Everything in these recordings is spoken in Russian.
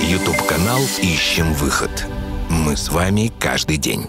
Ютуб-канал «Ищем выход». Мы с вами каждый день.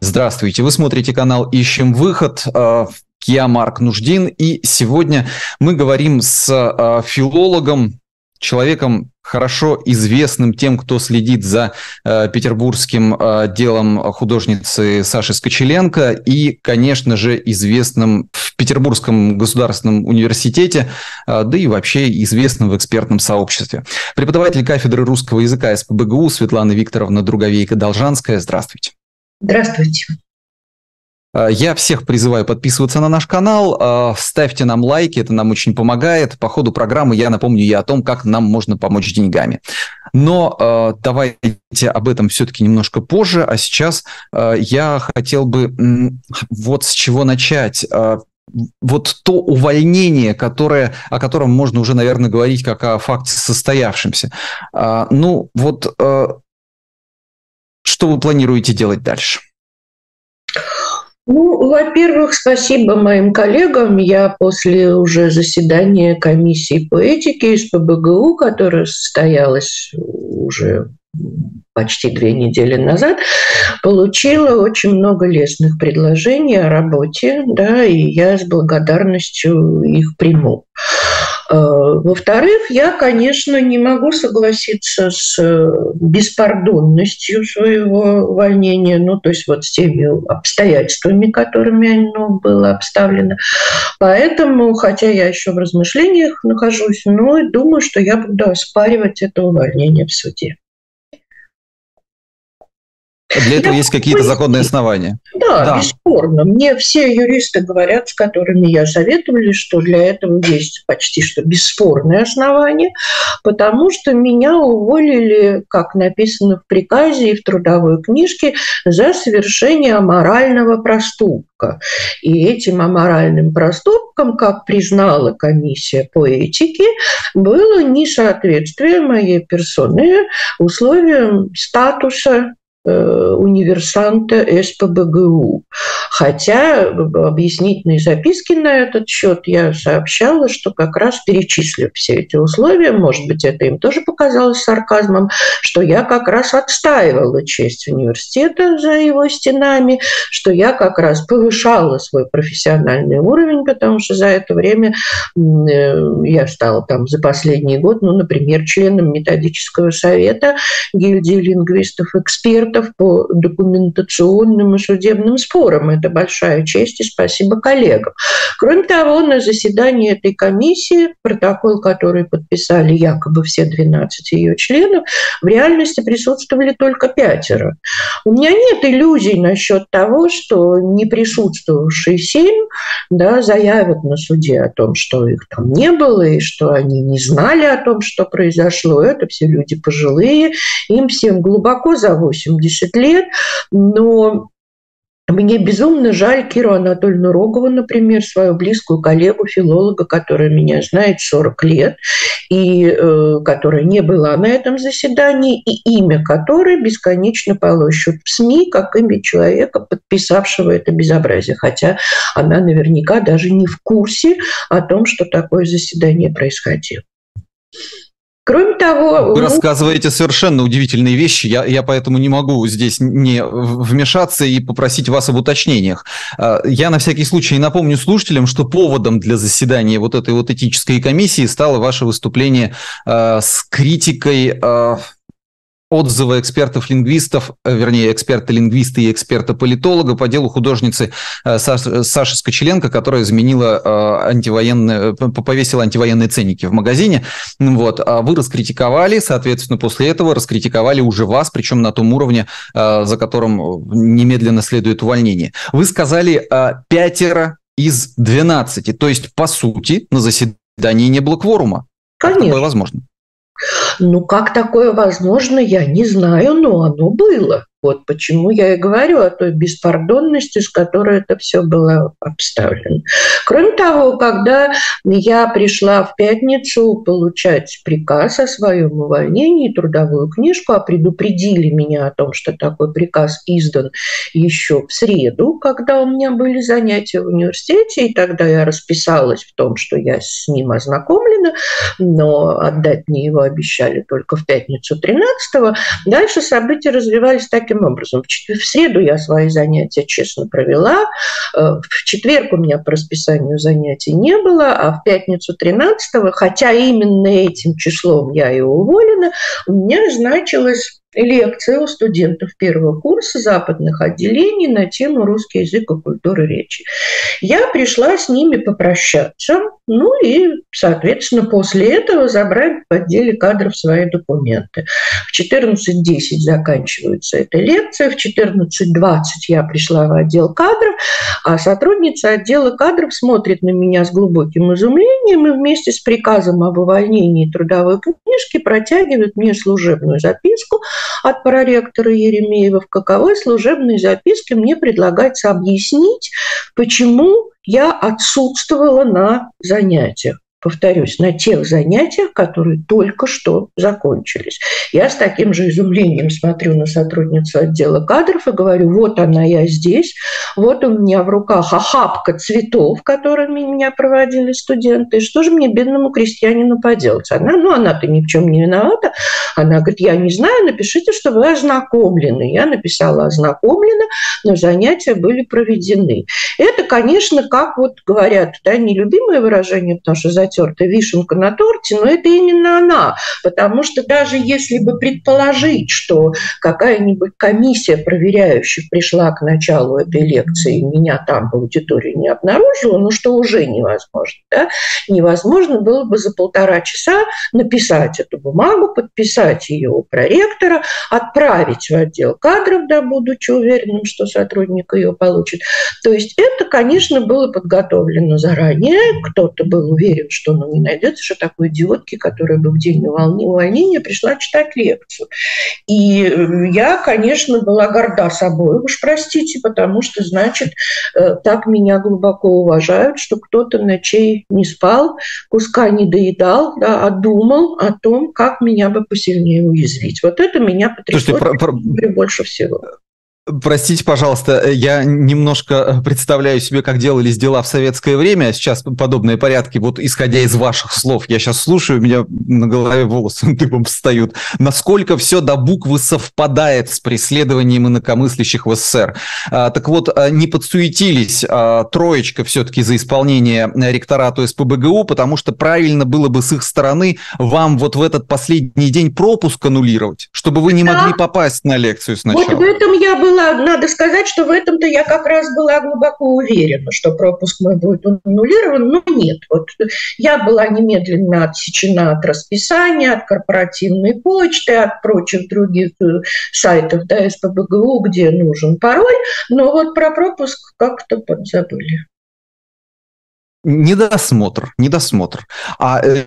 Здравствуйте, вы смотрите канал «Ищем выход». Э, я Марк Нуждин, и сегодня мы говорим с э, филологом, человеком хорошо известным тем, кто следит за э, петербургским э, делом художницы Саши Скочеленко и, конечно же, известным в Петербургском государственном университете, э, да и вообще известным в экспертном сообществе. Преподаватель кафедры русского языка СПБГУ Светлана Викторовна Друговейка-Должанская. Здравствуйте. Здравствуйте. Э, я всех призываю подписываться на наш канал, э, ставьте нам лайки, это нам очень помогает. По ходу программы я напомню я о том, как нам можно помочь деньгами. Но э, давайте об этом все-таки немножко позже, а сейчас я хотел бы вот с чего начать вот то увольнение, которое, о котором можно уже, наверное, говорить как о факте состоявшемся. Ну, вот что вы планируете делать дальше? Ну, во-первых, спасибо моим коллегам. Я после уже заседания комиссии по этике из ПБГУ, которое состоялось уже почти две недели назад, получила очень много лестных предложений о работе, да, и я с благодарностью их приму. Э, во-вторых, я, конечно, не могу согласиться с э, беспардонностью своего увольнения, ну, то есть вот с теми обстоятельствами, которыми оно было обставлено. Поэтому, хотя я еще в размышлениях нахожусь, но думаю, что я буду оспаривать это увольнение в суде. Для этого есть какие-то законные основания. Да, да, бесспорно. Мне все юристы говорят, с которыми я советовали, что для этого есть почти что бесспорные основания, потому что меня уволили, как написано в приказе и в трудовой книжке, за совершение аморального проступка. И этим аморальным проступком, как признала комиссия по этике, было несоответствие моей персоны условиям статуса универсанта СПБГУ. Хотя в объяснительной записке на этот счет я сообщала, что как раз перечислив все эти условия, может быть, это им тоже показалось сарказмом, что я как раз отстаивала честь университета за его стенами, что я как раз повышала свой профессиональный уровень, потому что за это время э, я стала там за последний год, ну, например, членом методического совета гильдии лингвистов-экспертов, экспертов по документационным и судебным спорам. Это большая честь и спасибо коллегам. Кроме того, на заседании этой комиссии, протокол, который подписали якобы все 12 ее членов, в реальности присутствовали только пятеро. У меня нет иллюзий насчет того, что не присутствовавшие семь да, заявят на суде о том, что их там не было и что они не знали о том, что произошло. Это все люди пожилые, им всем глубоко за 80 70 лет, но мне безумно жаль Киру Анатольевну Рогову, например, свою близкую коллегу, филолога, которая меня знает 40 лет, и э, которая не была на этом заседании, и имя которой бесконечно полощут в СМИ, как имя человека, подписавшего это безобразие. Хотя она наверняка даже не в курсе о том, что такое заседание происходило. Кроме того... Вы ну... рассказываете совершенно удивительные вещи, я, я поэтому не могу здесь не вмешаться и попросить вас об уточнениях. А, я на всякий случай напомню слушателям, что поводом для заседания вот этой вот этической комиссии стало ваше выступление а, с критикой а, отзывы экспертов-лингвистов, э, вернее, эксперта-лингвиста и эксперта-политолога по делу художницы э, Саши, Саши Скочеленко, которая изменила э, антивоенные, повесила антивоенные ценники в магазине. Вот. А вы раскритиковали, соответственно, после этого раскритиковали уже вас, причем на том уровне, за которым немедленно следует увольнение. Вы сказали пятеро из 12, то есть, по сути, на заседании не было кворума. Конечно. Такое возможно? Ну, как такое возможно, я не знаю, но оно было. Вот почему я и говорю о той беспардонности, с которой это все было обставлено. Кроме того, когда я пришла в пятницу получать приказ о своем увольнении, трудовую книжку, а предупредили меня о том, что такой приказ издан еще в среду, когда у меня были занятия в университете, и тогда я расписалась в том, что я с ним ознакомлена, но отдать мне его обещали только в пятницу 13-го. Дальше события развивались таким образом. В среду я свои занятия честно провела, э, в четверг у меня по расписанию занятий не было, а в пятницу 13-го, хотя именно этим числом я и уволена, у меня значилось лекция у студентов первого курса западных отделений на тему русский язык и культура речи. Я пришла с ними попрощаться, ну и, соответственно, после этого забрать в отделе кадров свои документы. В 14.10 заканчивается эта лекция, в 14.20 я пришла в отдел кадров, а сотрудница отдела кадров смотрит на меня с глубоким изумлением и вместе с приказом об увольнении трудовой книжки протягивает мне служебную записку, от проректора Еремеева, в каковой служебной записке мне предлагается объяснить, почему я отсутствовала на занятиях повторюсь, на тех занятиях, которые только что закончились. Я с таким же изумлением смотрю на сотрудницу отдела кадров и говорю, вот она я здесь, вот у меня в руках охапка цветов, которыми меня проводили студенты, что же мне, бедному крестьянину, поделать? Она, ну, она-то ни в чем не виновата. Она говорит, я не знаю, напишите, что вы ознакомлены. Я написала ознакомлена, но занятия были проведены. Это, конечно, как вот говорят, да, нелюбимое выражение, потому что за затертая вишенка на торте, но это именно она. Потому что даже если бы предположить, что какая-нибудь комиссия проверяющих пришла к началу этой лекции, и меня там в аудитории не обнаружила, ну что уже невозможно. Да? Невозможно было бы за полтора часа написать эту бумагу, подписать ее у проректора, отправить в отдел кадров, да, будучи уверенным, что сотрудник ее получит. То есть это, конечно, было подготовлено заранее, кто-то был уверен, что что ну, не найдется что такой идиотки, которая бы в день увольнения пришла читать лекцию. И э, я, конечно, была горда собой, уж простите, потому что, значит, э, так меня глубоко уважают, что кто-то ночей не спал, куска не доедал, да, а думал о том, как меня бы посильнее уязвить. Вот это меня потрясло Слушайте, про, про... больше всего. Простите, пожалуйста, я немножко представляю себе, как делались дела в советское время. Сейчас подобные порядки, вот исходя из ваших слов, я сейчас слушаю, у меня на голове волосы дыбом встают. Насколько все до буквы совпадает с преследованием инакомыслящих в СССР. А, так вот, а, не подсуетились а, троечка все-таки за исполнение ректорату СПБГУ, потому что правильно было бы с их стороны вам вот в этот последний день пропуск аннулировать, чтобы вы не могли попасть на лекцию сначала. Вот в этом я бы была, надо сказать, что в этом-то я как раз была глубоко уверена, что пропуск мой будет аннулирован, но нет. Вот я была немедленно отсечена от расписания, от корпоративной почты, от прочих других э, сайтов да, СПБГУ, где нужен пароль, но вот про пропуск как-то подзабыли. Недосмотр, недосмотр. А э,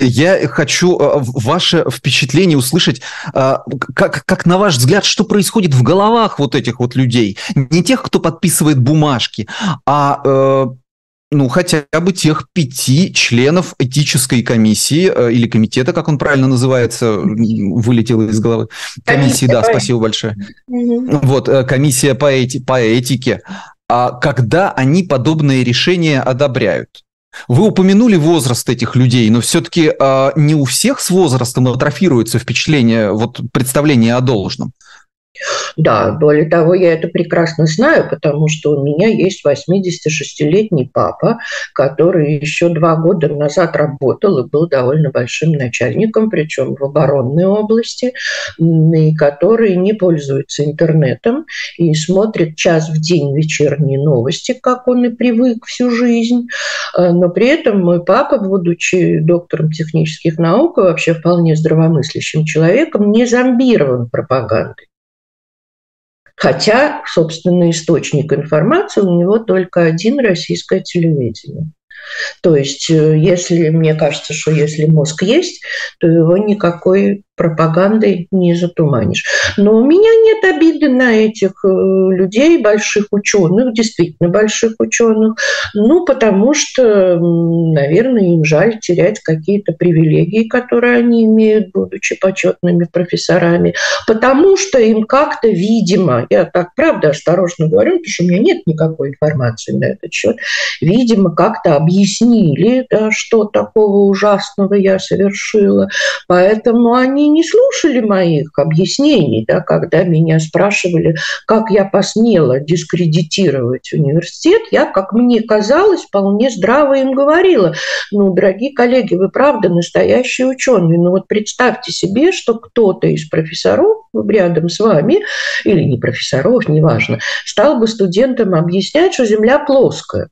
я хочу э, ваше впечатление услышать, э, как, как на ваш взгляд, что происходит в головах вот этих вот людей. Не тех, кто подписывает бумажки, а э, ну, хотя бы тех пяти членов этической комиссии или комитета, как он правильно называется, вылетело из головы. Комиссии, да, спасибо большое. Угу. Вот, комиссия по, эти, по этике. А когда они подобные решения одобряют? Вы упомянули возраст этих людей, но все-таки э, а, не у всех с возрастом атрофируется впечатление, вот представление о должном. Да, более того, я это прекрасно знаю, потому что у меня есть 86-летний папа, который еще два года назад работал и был довольно большим начальником, причем в оборонной области, и который не пользуется интернетом и смотрит час в день вечерние новости, как он и привык всю жизнь. А, но при этом мой папа, будучи доктором технических наук и вообще вполне здравомыслящим человеком, не зомбирован пропагандой. Хотя, собственно, источник информации у него только один – российское телевидение. То есть, э, если мне кажется, что если мозг есть, то его никакой пропагандой не затуманишь. Но у меня нет обиды на этих э, людей, больших ученых, действительно больших ученых, ну, потому что, наверное, им жаль терять какие-то привилегии, которые они имеют, будучи почетными профессорами, потому что им как-то, видимо, я так правда осторожно говорю, потому что у меня нет никакой информации на этот счет, видимо, как-то объяснили, да, что такого ужасного я совершила, поэтому они не слушали моих объяснений, да, когда меня спрашивали, как я посмела дискредитировать университет, я, как мне казалось, вполне здраво им говорила, ну, дорогие коллеги, вы правда настоящие ученые, но вот представьте себе, что кто-то из профессоров рядом с вами, или не профессоров, неважно, стал бы студентам объяснять, что Земля плоская.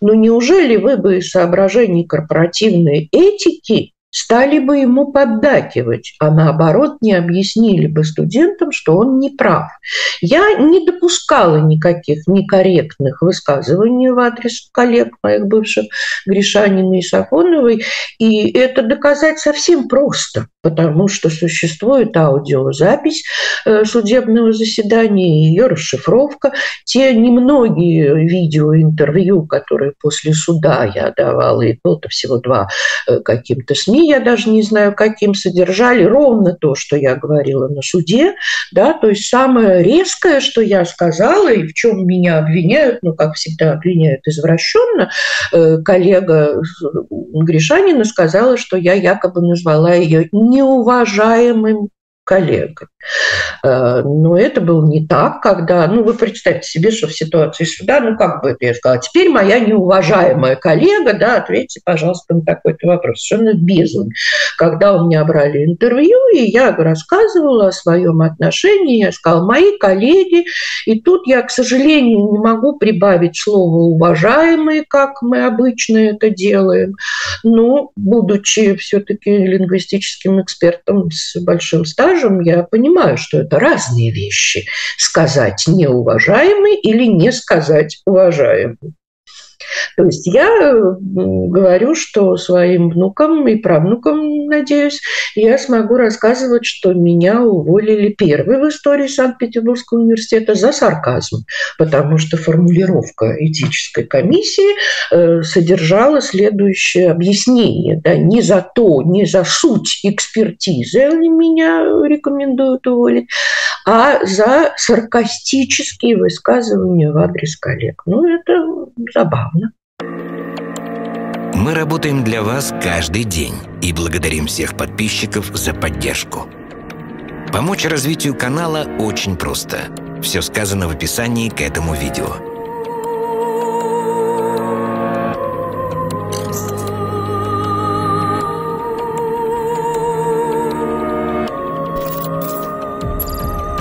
Но неужели вы бы из соображений корпоративной этики стали бы ему поддакивать, а наоборот не объяснили бы студентам, что он не прав. Я не допускала никаких некорректных высказываний в адрес коллег моих бывших Гришанина и Сафоновой, и это доказать совсем просто, потому что существует аудиозапись э, судебного заседания, ее расшифровка, те немногие видеоинтервью, которые после суда я давала, и то-то всего два э, каким-то СМИ, я даже не знаю, каким содержали ровно то, что я говорила на суде, да, то есть самое резкое, что я сказала и в чем меня обвиняют, ну, как всегда обвиняют извращенно, э, коллега Гришанина сказала, что я якобы назвала ее неуважаемым коллегой. Э, но это было не так, когда, ну, вы представьте себе, что в ситуации суда, ну, как бы я сказала, теперь моя неуважаемая коллега, да, ответьте, пожалуйста, на такой-то вопрос. Совершенно безумно. Когда у меня брали интервью, и я рассказывала о своем отношении, я сказала, мои коллеги, и тут я, к сожалению, не могу прибавить слово «уважаемые», как мы обычно это делаем, но, будучи все-таки лингвистическим экспертом с большим стажем, я понимаю, что это разные вещи. Сказать неуважаемый или не сказать уважаемый. То есть я говорю, что своим внукам и правнукам, надеюсь, я смогу рассказывать, что меня уволили первый в истории Санкт-Петербургского университета за сарказм, потому что формулировка этической комиссии э, содержала следующее объяснение. Да, не за то, не за суть экспертизы они меня рекомендуют уволить, а за саркастические высказывания в адрес коллег. Ну, это забавно. Мы работаем для вас каждый день и благодарим всех подписчиков за поддержку. Помочь развитию канала очень просто. Все сказано в описании к этому видео.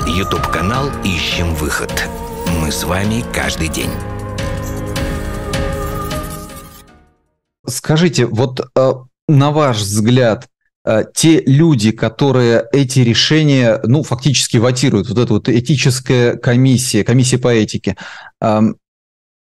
YouTube канал «Ищем выход». Мы с вами каждый день. Скажите, вот э, на ваш взгляд, э, те люди, которые эти решения, ну, фактически ватируют, вот эта вот этическая комиссия, комиссия по этике,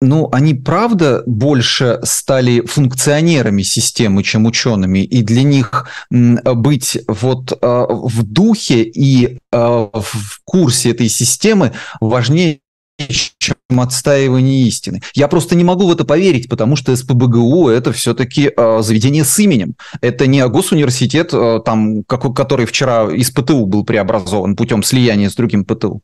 ну, они правда больше стали функционерами системы, чем учеными, и для них быть вот э, в духе и в курсе этой системы важнее, чем отстаивание истины. Я просто не могу в это поверить, потому что СПБГУ – это все-таки э, заведение с именем. Это не госуниверситет, э, там, как, который вчера из ПТУ был преобразован путем слияния с другим ПТУ.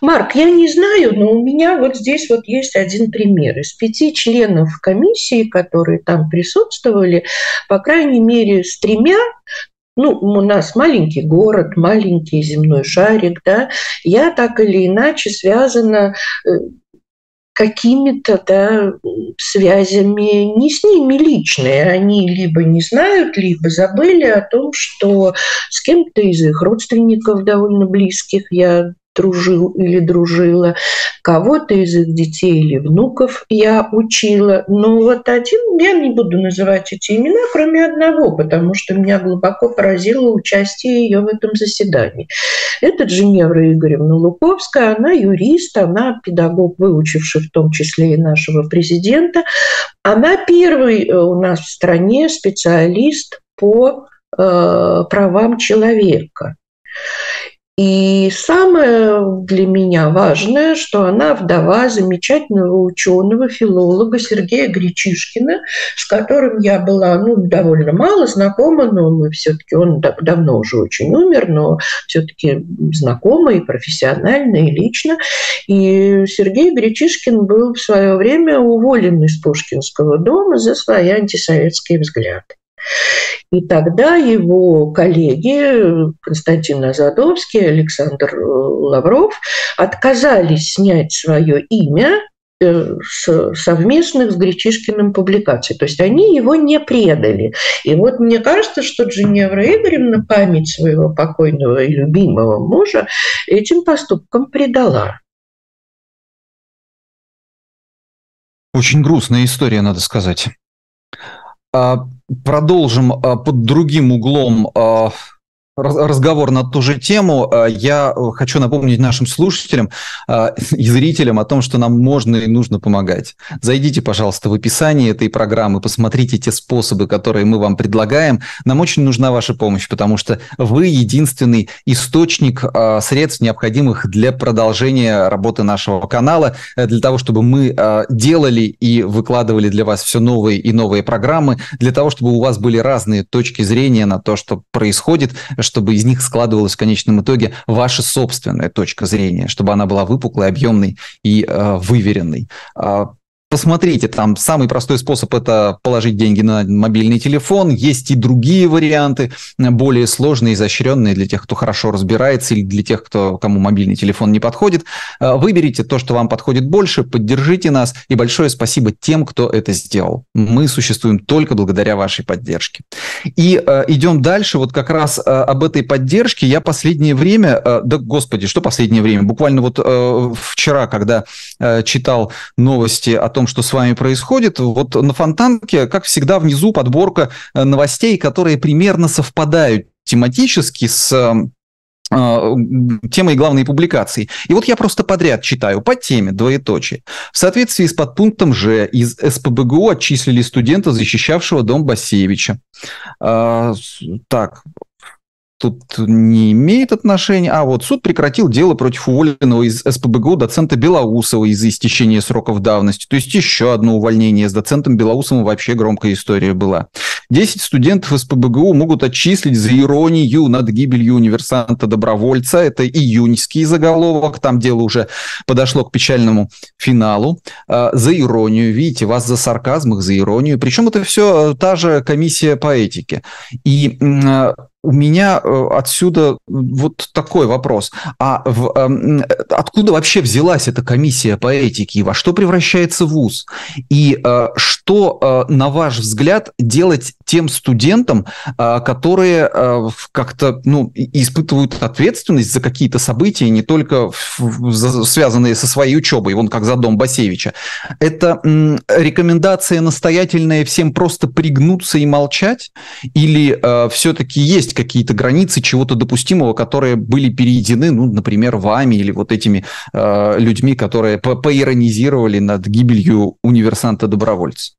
Марк, я не знаю, но у меня вот здесь вот есть один пример. Из пяти членов комиссии, которые там присутствовали, по крайней мере, с тремя ну, у нас маленький город, маленький земной шарик, да, я так или иначе связана э, какими-то да, связями не с ними личные. Они либо не знают, либо забыли о том, что с кем-то из их родственников довольно близких я дружил или дружила, кого-то из их детей или внуков я учила. Но вот один, я не буду называть эти имена, кроме одного, потому что меня глубоко поразило участие ее в этом заседании. Это Женевра Игоревна Луковская, она юрист, она педагог, выучивший в том числе и нашего президента. Она первый э, у нас в стране специалист по э, правам человека. И самое для меня важное, что она вдова замечательного ученого, филолога Сергея Гречишкина, с которым я была ну, довольно мало знакома, но мы все-таки, он давно уже очень умер, но все-таки знакомы и профессионально, и лично. И Сергей Гречишкин был в свое время уволен из Пушкинского дома за свои антисоветские взгляды. И тогда его коллеги Константин Азадовский, Александр э, Лавров отказались снять свое имя э, с совместных с Гречишкиным публикаций. То есть они его не предали. И вот мне кажется, что Джиневра Игоревна память своего покойного и любимого мужа этим поступком предала. Очень грустная история, надо сказать. А, продолжим а, под другим углом а, разговор на ту же тему. А, я хочу напомнить нашим слушателям а, и зрителям о том, что нам можно и нужно помогать. Зайдите, пожалуйста, в описание этой программы, посмотрите те способы, которые мы вам предлагаем. Нам очень нужна ваша помощь, потому что вы единственный источник а, средств, необходимых для продолжения работы нашего канала, э, для того, чтобы мы делали и выкладывали для вас все новые и новые программы, для того, чтобы у вас были разные точки зрения на то, что происходит, чтобы из них складывалась в конечном итоге ваша собственная точка зрения, чтобы она была выпуклой, объемной и э, выверенной. А, Посмотрите, там самый простой способ – это положить деньги на мобильный телефон. Есть и другие варианты, более сложные, изощренные для тех, кто хорошо разбирается или для тех, кто, кому мобильный телефон не подходит. Э, выберите то, что вам подходит больше, поддержите нас. И большое спасибо тем, кто это сделал. Мы существуем только благодаря вашей поддержке. И э, идем дальше. Вот как раз э, об этой поддержке я последнее время, э, да господи, что последнее время? Буквально вот э, вчера, когда э, читал новости о том, том, что с вами происходит. Вот на Фонтанке, как всегда, внизу подборка э, новостей, которые примерно совпадают тематически с э, темой главной публикации. И вот я просто подряд читаю по теме, двоеточие. В соответствии с подпунктом Ж из СПБГУ отчислили студента, защищавшего дом Басевича. А, так, тут не имеет отношения. А вот суд прекратил дело против уволенного из СПБГУ доцента Белоусова из-за истечения сроков давности. То есть еще одно увольнение с доцентом Белоусовым вообще громкая история была. Десять студентов СПБГУ могут отчислить за иронию над гибелью универсанта-добровольца. Это июньский заголовок. Там дело уже подошло к печальному финалу. А, за иронию. Видите, вас за сарказм, их за иронию. Причем это все та же комиссия по этике. И а, у меня э, отсюда вот такой вопрос. А в, э, откуда вообще взялась эта комиссия по этике? Во что превращается ВУЗ? И э, что, э, на ваш взгляд, делать тем студентам, э, которые э, как-то ну, испытывают ответственность за какие-то события, не только связанные со своей учебой, вон как за дом Басевича? Это э, рекомендация настоятельная всем просто пригнуться и молчать? Или э, все-таки есть есть какие-то границы чего-то допустимого, которые были перейдены, ну, например, вами или вот этими э, людьми, которые по поиронизировали над гибелью универсанта-добровольца?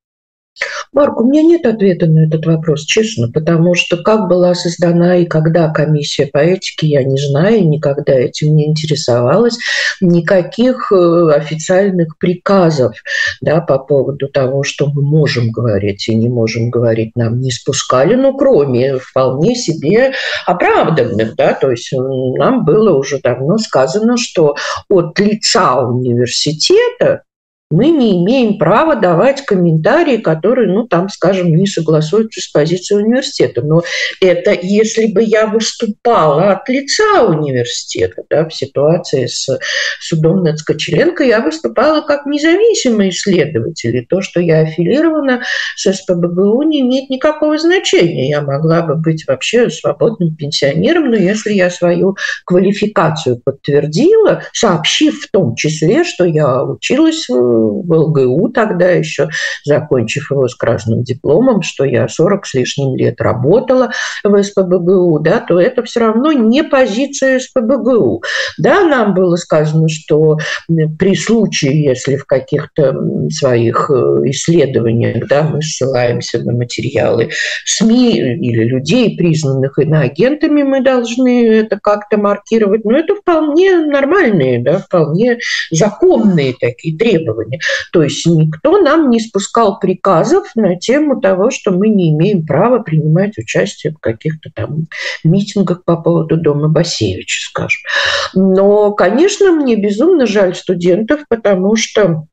Марк, у меня нет ответа на этот вопрос, честно, потому что как была создана и когда комиссия по этике, я не знаю, никогда этим не интересовалась. Никаких э, официальных приказов да, по поводу того, что мы можем говорить и не можем говорить, нам не спускали, ну, кроме вполне себе оправданных. Да, то есть нам было уже давно сказано, что от лица университета мы не имеем права давать комментарии, которые, ну, там, скажем, не согласуются с позицией университета. Но это если бы я выступала от лица университета, да, в ситуации с судом над Скочеленко, я выступала как независимый исследователь. И то, что я аффилирована с СПБГУ, не имеет никакого значения. Я могла бы быть вообще свободным пенсионером, но если я свою квалификацию подтвердила, сообщив в том числе, что я училась в в ЛГУ тогда еще, закончив его с красным дипломом, что я 40 с лишним лет работала в СПБГУ, да, то это все равно не позиция СПБГУ. Да, нам было сказано, что при случае, если в каких-то своих э, исследованиях да, мы ссылаемся на материалы СМИ или людей, признанных иноагентами, мы должны это как-то маркировать. Но это вполне нормальные, да, вполне законные такие требования. То есть никто нам не спускал приказов на тему того, что мы не имеем права принимать участие в каких-то там митингах по поводу дома Басевича, скажем. Но, конечно, мне безумно жаль студентов, потому что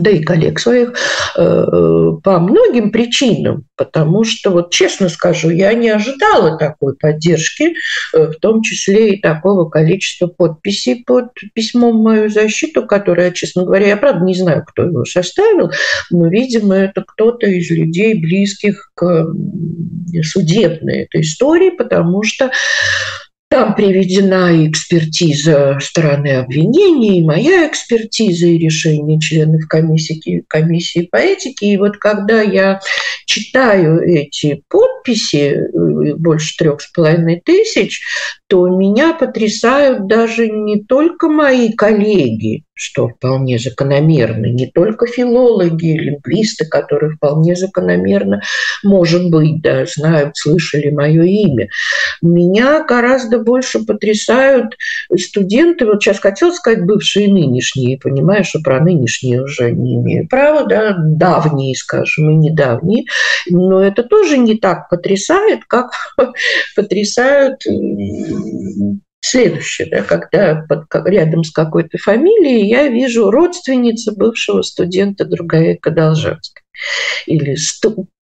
да и коллег своих, э, э, по многим причинам, потому что, вот честно скажу, я не ожидала такой поддержки, э, в том числе и такого количества подписей под письмом мою защиту, которое, честно говоря, я правда не знаю, кто его составил, но, видимо, это кто-то из людей, близких к судебной этой истории, потому что там приведена экспертиза стороны обвинения, и моя экспертиза, и решение членов комиссии, комиссии по этике. И вот когда я читаю эти подписи, э, больше трех с половиной тысяч, то меня потрясают даже не только мои коллеги, что вполне закономерно, не только филологи, лингвисты, которые вполне закономерно, может быть, да, знают, слышали мое имя. Меня гораздо больше потрясают студенты, вот сейчас хотел сказать бывшие и нынешние, понимаю, что про нынешние уже не имею права, да, давние, скажем, и недавние, но это тоже не так потрясает, как потрясают следующее, да, когда под, рядом с какой-то фамилией я вижу родственница бывшего студента Друговека Должанской или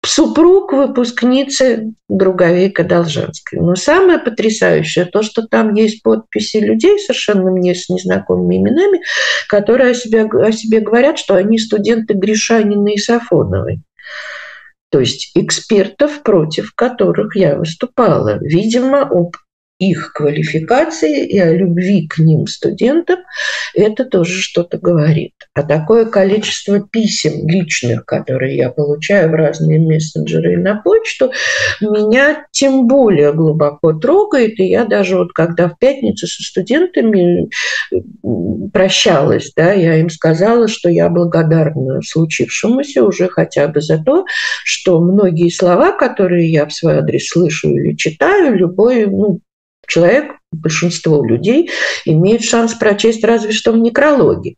супруг выпускницы Друговика Должанской. Но самое потрясающее то, что там есть подписи людей совершенно мне с незнакомыми именами, которые о себе, о себе говорят, что они студенты Гришанина и Сафоновой то есть экспертов, против которых я выступала. Видимо, об их квалификации и о любви к ним студентам, это тоже что-то говорит. А такое количество писем личных, которые я получаю в разные мессенджеры и на почту, меня тем более глубоко трогает. И я даже вот когда в пятницу со студентами прощалась, да, я им сказала, что я благодарна случившемуся уже хотя бы за то, что многие слова, которые я в свой адрес слышу или читаю, любой ну, человек, большинство людей, имеет шанс прочесть разве что в некрологе.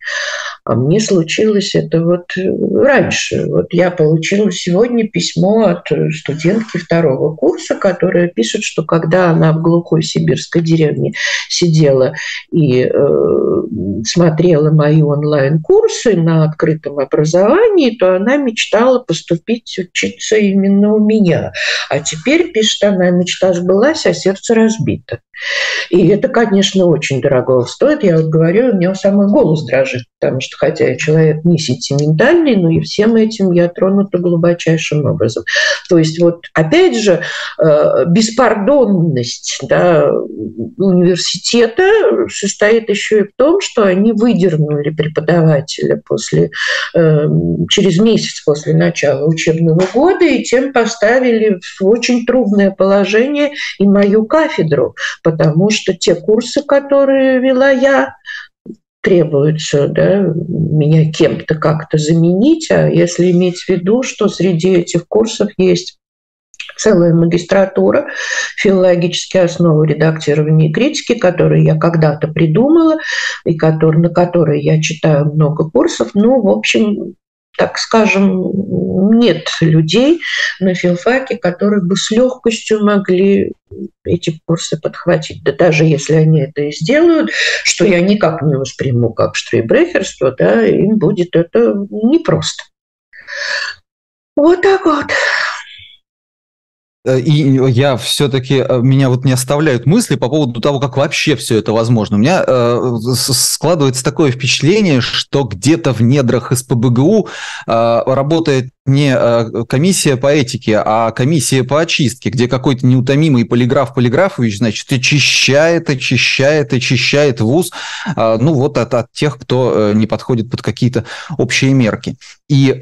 А мне случилось это вот э, раньше. Вот я получила сегодня письмо от студентки второго курса, которая пишет, что когда она в глухой сибирской деревне сидела и э, смотрела мои онлайн-курсы на открытом образовании, то она мечтала поступить учиться именно у меня. А теперь, пишет она, мечта сбылась, а сердце разбито. И это, конечно, очень дорого стоит. Я вот говорю, у меня самый голос дрожит, потому что хотя я человек не сентиментальный, но и всем этим я тронута глубочайшим образом. То есть вот опять же э, беспардонность да, университета состоит еще и в том, что они выдернули преподавателя после, э, через месяц после начала учебного года и тем поставили в очень трудное положение и мою кафедру, потому что те курсы, которые вела я, требуется да, меня кем-то как-то заменить, а если иметь в виду, что среди этих курсов есть целая магистратура филологические основы редактирования и критики, которые я когда-то придумала и который, на которые я читаю много курсов. Ну, в общем, так скажем, нет людей на филфаке, которые бы с легкостью могли эти курсы подхватить. Да даже если они это и сделают, что я никак не восприму как штрейбрехерство, да, им будет это непросто. Вот так вот. Э, и я все-таки, э, меня вот не оставляют мысли по поводу того, как вообще все это возможно. У меня э, складывается такое впечатление, что где-то в недрах СПБГУ э, работает не э, комиссия по этике, а комиссия по очистке, где какой-то неутомимый полиграф Полиграфович, значит, очищает, очищает, очищает вуз, ну вот от, от тех, кто не подходит под какие-то общие мерки. И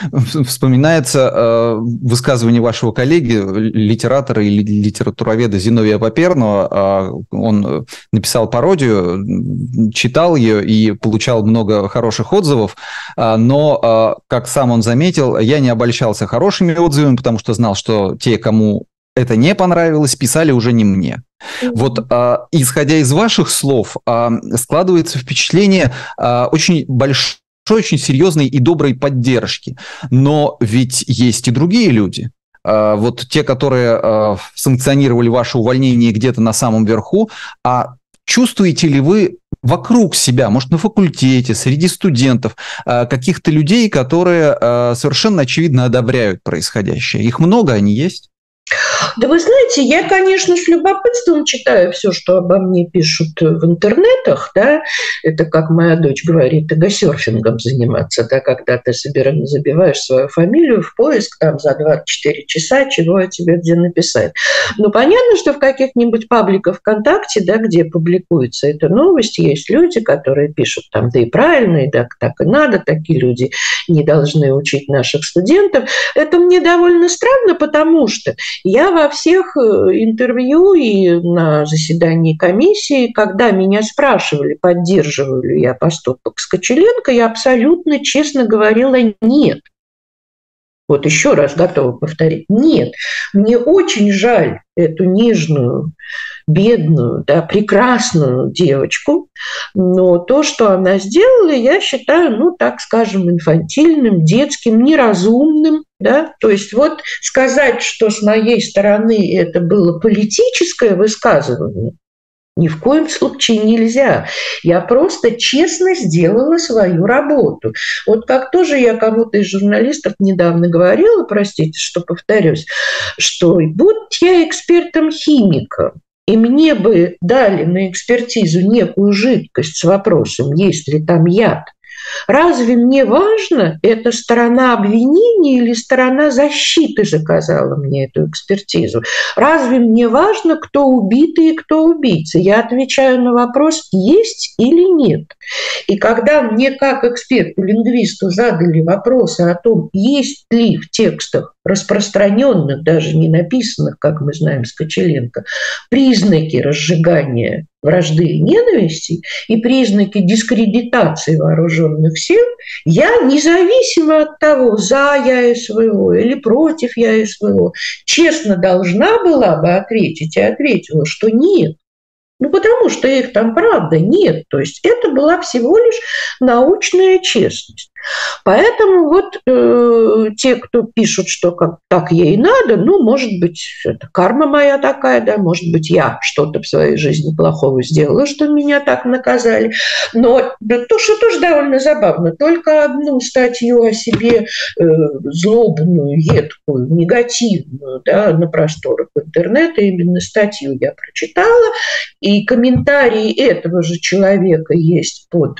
вспоминается э, высказывание вашего коллеги, литератора и литературоведа Зиновия Поперного. Э, он написал пародию, читал ее и получал много хороших отзывов, э, но, э, как сам он заметил, я не обольщался хорошими отзывами, потому что знал, что те, кому это не понравилось, писали уже не мне. Вот, э, исходя из ваших слов, э, складывается впечатление э, очень очень серьезной и доброй поддержки. Но ведь есть и другие люди. А, вот те, которые а, санкционировали ваше увольнение где-то на самом верху, а чувствуете ли вы вокруг себя, может, на факультете, среди студентов, а, каких-то людей, которые совершенно очевидно одобряют происходящее? Их много, они есть? Да вы знаете, я, конечно, с любопытством читаю все, что обо мне пишут в интернетах, да, это, как моя дочь говорит, эгосерфингом заниматься, да, когда ты собираешь, забиваешь свою фамилию в поиск там за 24 часа, чего о тебе где написать. Ну, понятно, что в каких-нибудь пабликах ВКонтакте, да, где публикуется эта новость, есть люди, которые пишут там, да и правильно, и да, так и надо, такие люди не должны учить наших студентов. Это мне довольно странно, потому что я во всех э, интервью и на заседании комиссии, когда меня спрашивали, поддерживаю ли я поступок Скочеленко, я абсолютно честно говорила «нет». Вот еще раз готова повторить. Нет, мне очень жаль эту нежную, бедную, да, прекрасную девочку, но то, что она сделала, я считаю, ну, так скажем, инфантильным, детским, неразумным, да? То есть вот сказать, что с моей стороны это было политическое высказывание, ни в коем случае нельзя. Я просто честно сделала свою работу. Вот как тоже я кому-то из журналистов недавно говорила, простите, что повторюсь, что будь я экспертом-химиком, и мне бы дали на экспертизу некую жидкость с вопросом, есть ли там яд, Разве мне важно, это сторона обвинения или сторона защиты заказала мне эту экспертизу? Разве мне важно, кто убитый и кто убийца? Я отвечаю на вопрос, есть или нет. И когда мне как эксперту-лингвисту задали вопросы о том, есть ли в текстах распространенных, даже не написанных, как мы знаем с Кочеленко, признаки разжигания вражды и ненависти и признаки дискредитации вооруженных сил, я независимо от того, за я СВО или против я СВО, честно должна была бы ответить и ответила, что нет. Ну, потому что их там правда нет. То есть это была всего лишь научная честность. Поэтому вот э, те, кто пишут, что как, так ей надо, ну, может быть, это карма моя такая, да, может быть, я что-то в своей жизни плохого сделала, что меня так наказали. Но да, то, что тоже довольно забавно, только одну статью о себе э, злобную, едкую, негативную, да, на просторах интернета, именно статью я прочитала, и комментарии этого же человека есть под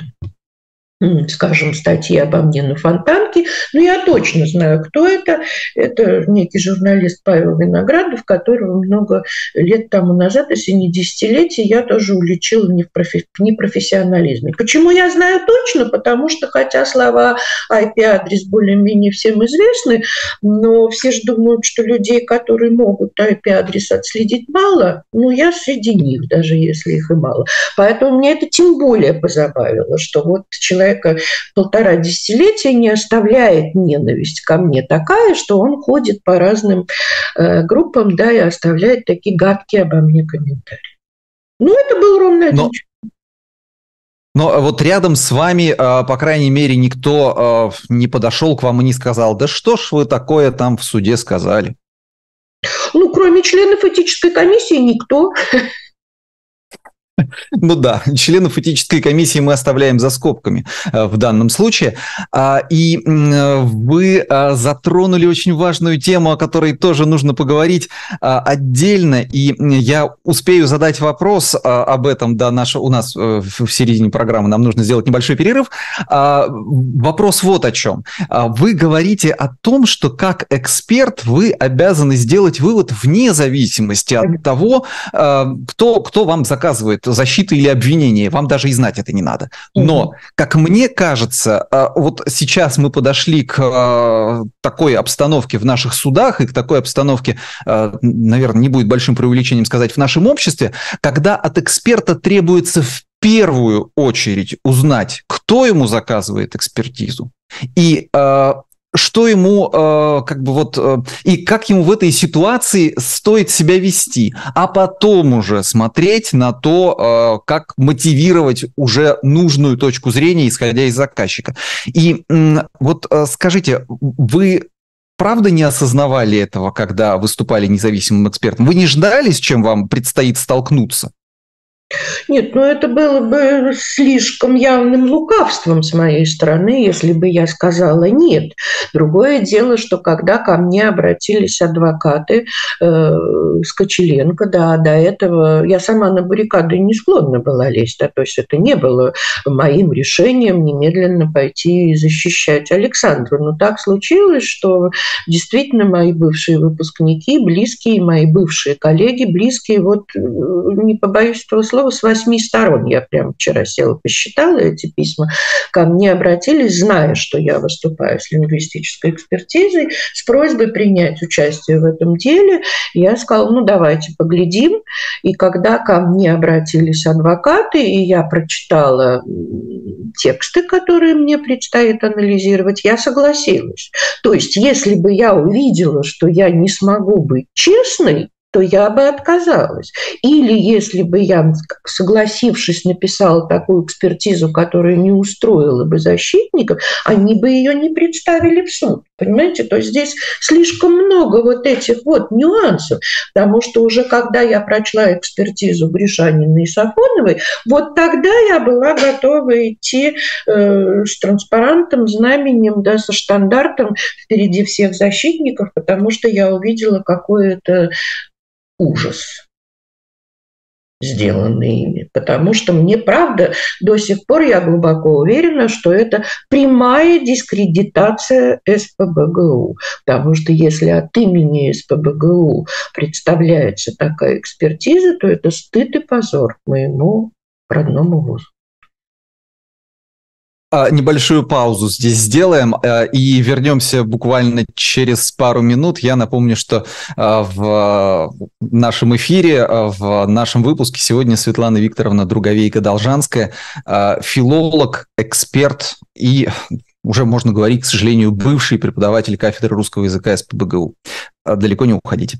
скажем, статьи обо мне на Фонтанке, но я точно знаю, кто это. Это некий журналист Павел Виноградов, которого много лет тому назад, если не десятилетия, я тоже уличила в непрофессионализме. Почему я знаю точно? Потому что, хотя слова IP-адрес более-менее всем известны, но все же думают, что людей, которые могут IP-адрес отследить, мало. Ну, я среди них, даже если их и мало. Поэтому мне это тем более позабавило, что вот человек человека полтора десятилетия не оставляет ненависть ко мне такая, что он ходит по разным э, группам, да, и оставляет такие гадкие обо мне комментарии. Ну, это был ровно один Но... Но вот рядом с вами, э, по крайней мере, никто э, не подошел к вам и не сказал, да что ж вы такое там в суде сказали? Ну, кроме членов этической комиссии, никто. Ну да, членов этической комиссии мы оставляем за скобками э, в данном случае. А, и вы а, затронули очень важную тему, о которой тоже нужно поговорить а, отдельно. И я успею задать вопрос об этом до нашего, у нас э, в середине программы. Нам нужно сделать небольшой перерыв. Вопрос вот о чем. Вы говорите о том, что как эксперт вы обязаны сделать вывод вне зависимости от того, кто, кто вам заказывает защиты или обвинения. Вам даже и знать это не надо. Но, как мне кажется, вот сейчас мы подошли к такой обстановке в наших судах и к такой обстановке, наверное, не будет большим преувеличением сказать, в нашем обществе, когда от эксперта требуется в первую очередь узнать, кто ему заказывает экспертизу, и что ему, э, как бы вот, э, и как ему в этой ситуации стоит себя вести, а потом уже смотреть на то, э, как мотивировать уже нужную точку зрения, исходя из заказчика. И э, вот э, скажите, вы правда не осознавали этого, когда выступали независимым экспертом? Вы не ждали, с чем вам предстоит столкнуться? Нет, ну это было бы слишком явным лукавством с моей стороны, если бы я сказала нет. Другое дело, что когда ко мне обратились адвокаты э, Скочеленко, да, до этого я сама на баррикады не склонна была лезть, да, то есть это не было моим решением немедленно пойти и защищать Александру. Но так случилось, что действительно мои бывшие выпускники, близкие, мои бывшие коллеги, близкие, вот э, не побоюсь этого слова, с восьми сторон. Я прям вчера села, посчитала эти письма. Ко мне обратились, зная, что я выступаю с лингвистической экспертизой, с просьбой принять участие в этом деле. Я сказала, ну давайте поглядим. И когда ко мне обратились адвокаты, и я прочитала тексты, которые мне предстоит анализировать, я согласилась. То есть, если бы я увидела, что я не смогу быть честной, то я бы отказалась. Или если бы я, согласившись, написала такую экспертизу, которая не устроила бы защитников, они бы ее не представили в суд. Понимаете? То есть здесь слишком много вот этих вот нюансов, потому что уже когда я прочла экспертизу Гришанина и Сафоновой, вот тогда я была готова идти э, с транспарантом, знаменем, да, со штандартом впереди всех защитников, потому что я увидела какое-то ужас сделанный ими. Потому что мне, правда, до сих пор я глубоко уверена, что это прямая дискредитация СПБГУ. Потому что если от имени СПБГУ представляется такая экспертиза, то это стыд и позор моему родному вузу. А, небольшую паузу здесь сделаем а, и вернемся буквально через пару минут. Я напомню, что а, в нашем эфире, в нашем выпуске сегодня Светлана Викторовна Друговейка-Должанская, филолог, эксперт и уже можно говорить, к сожалению, бывший преподаватель кафедры русского языка СПБГУ. Далеко не уходите.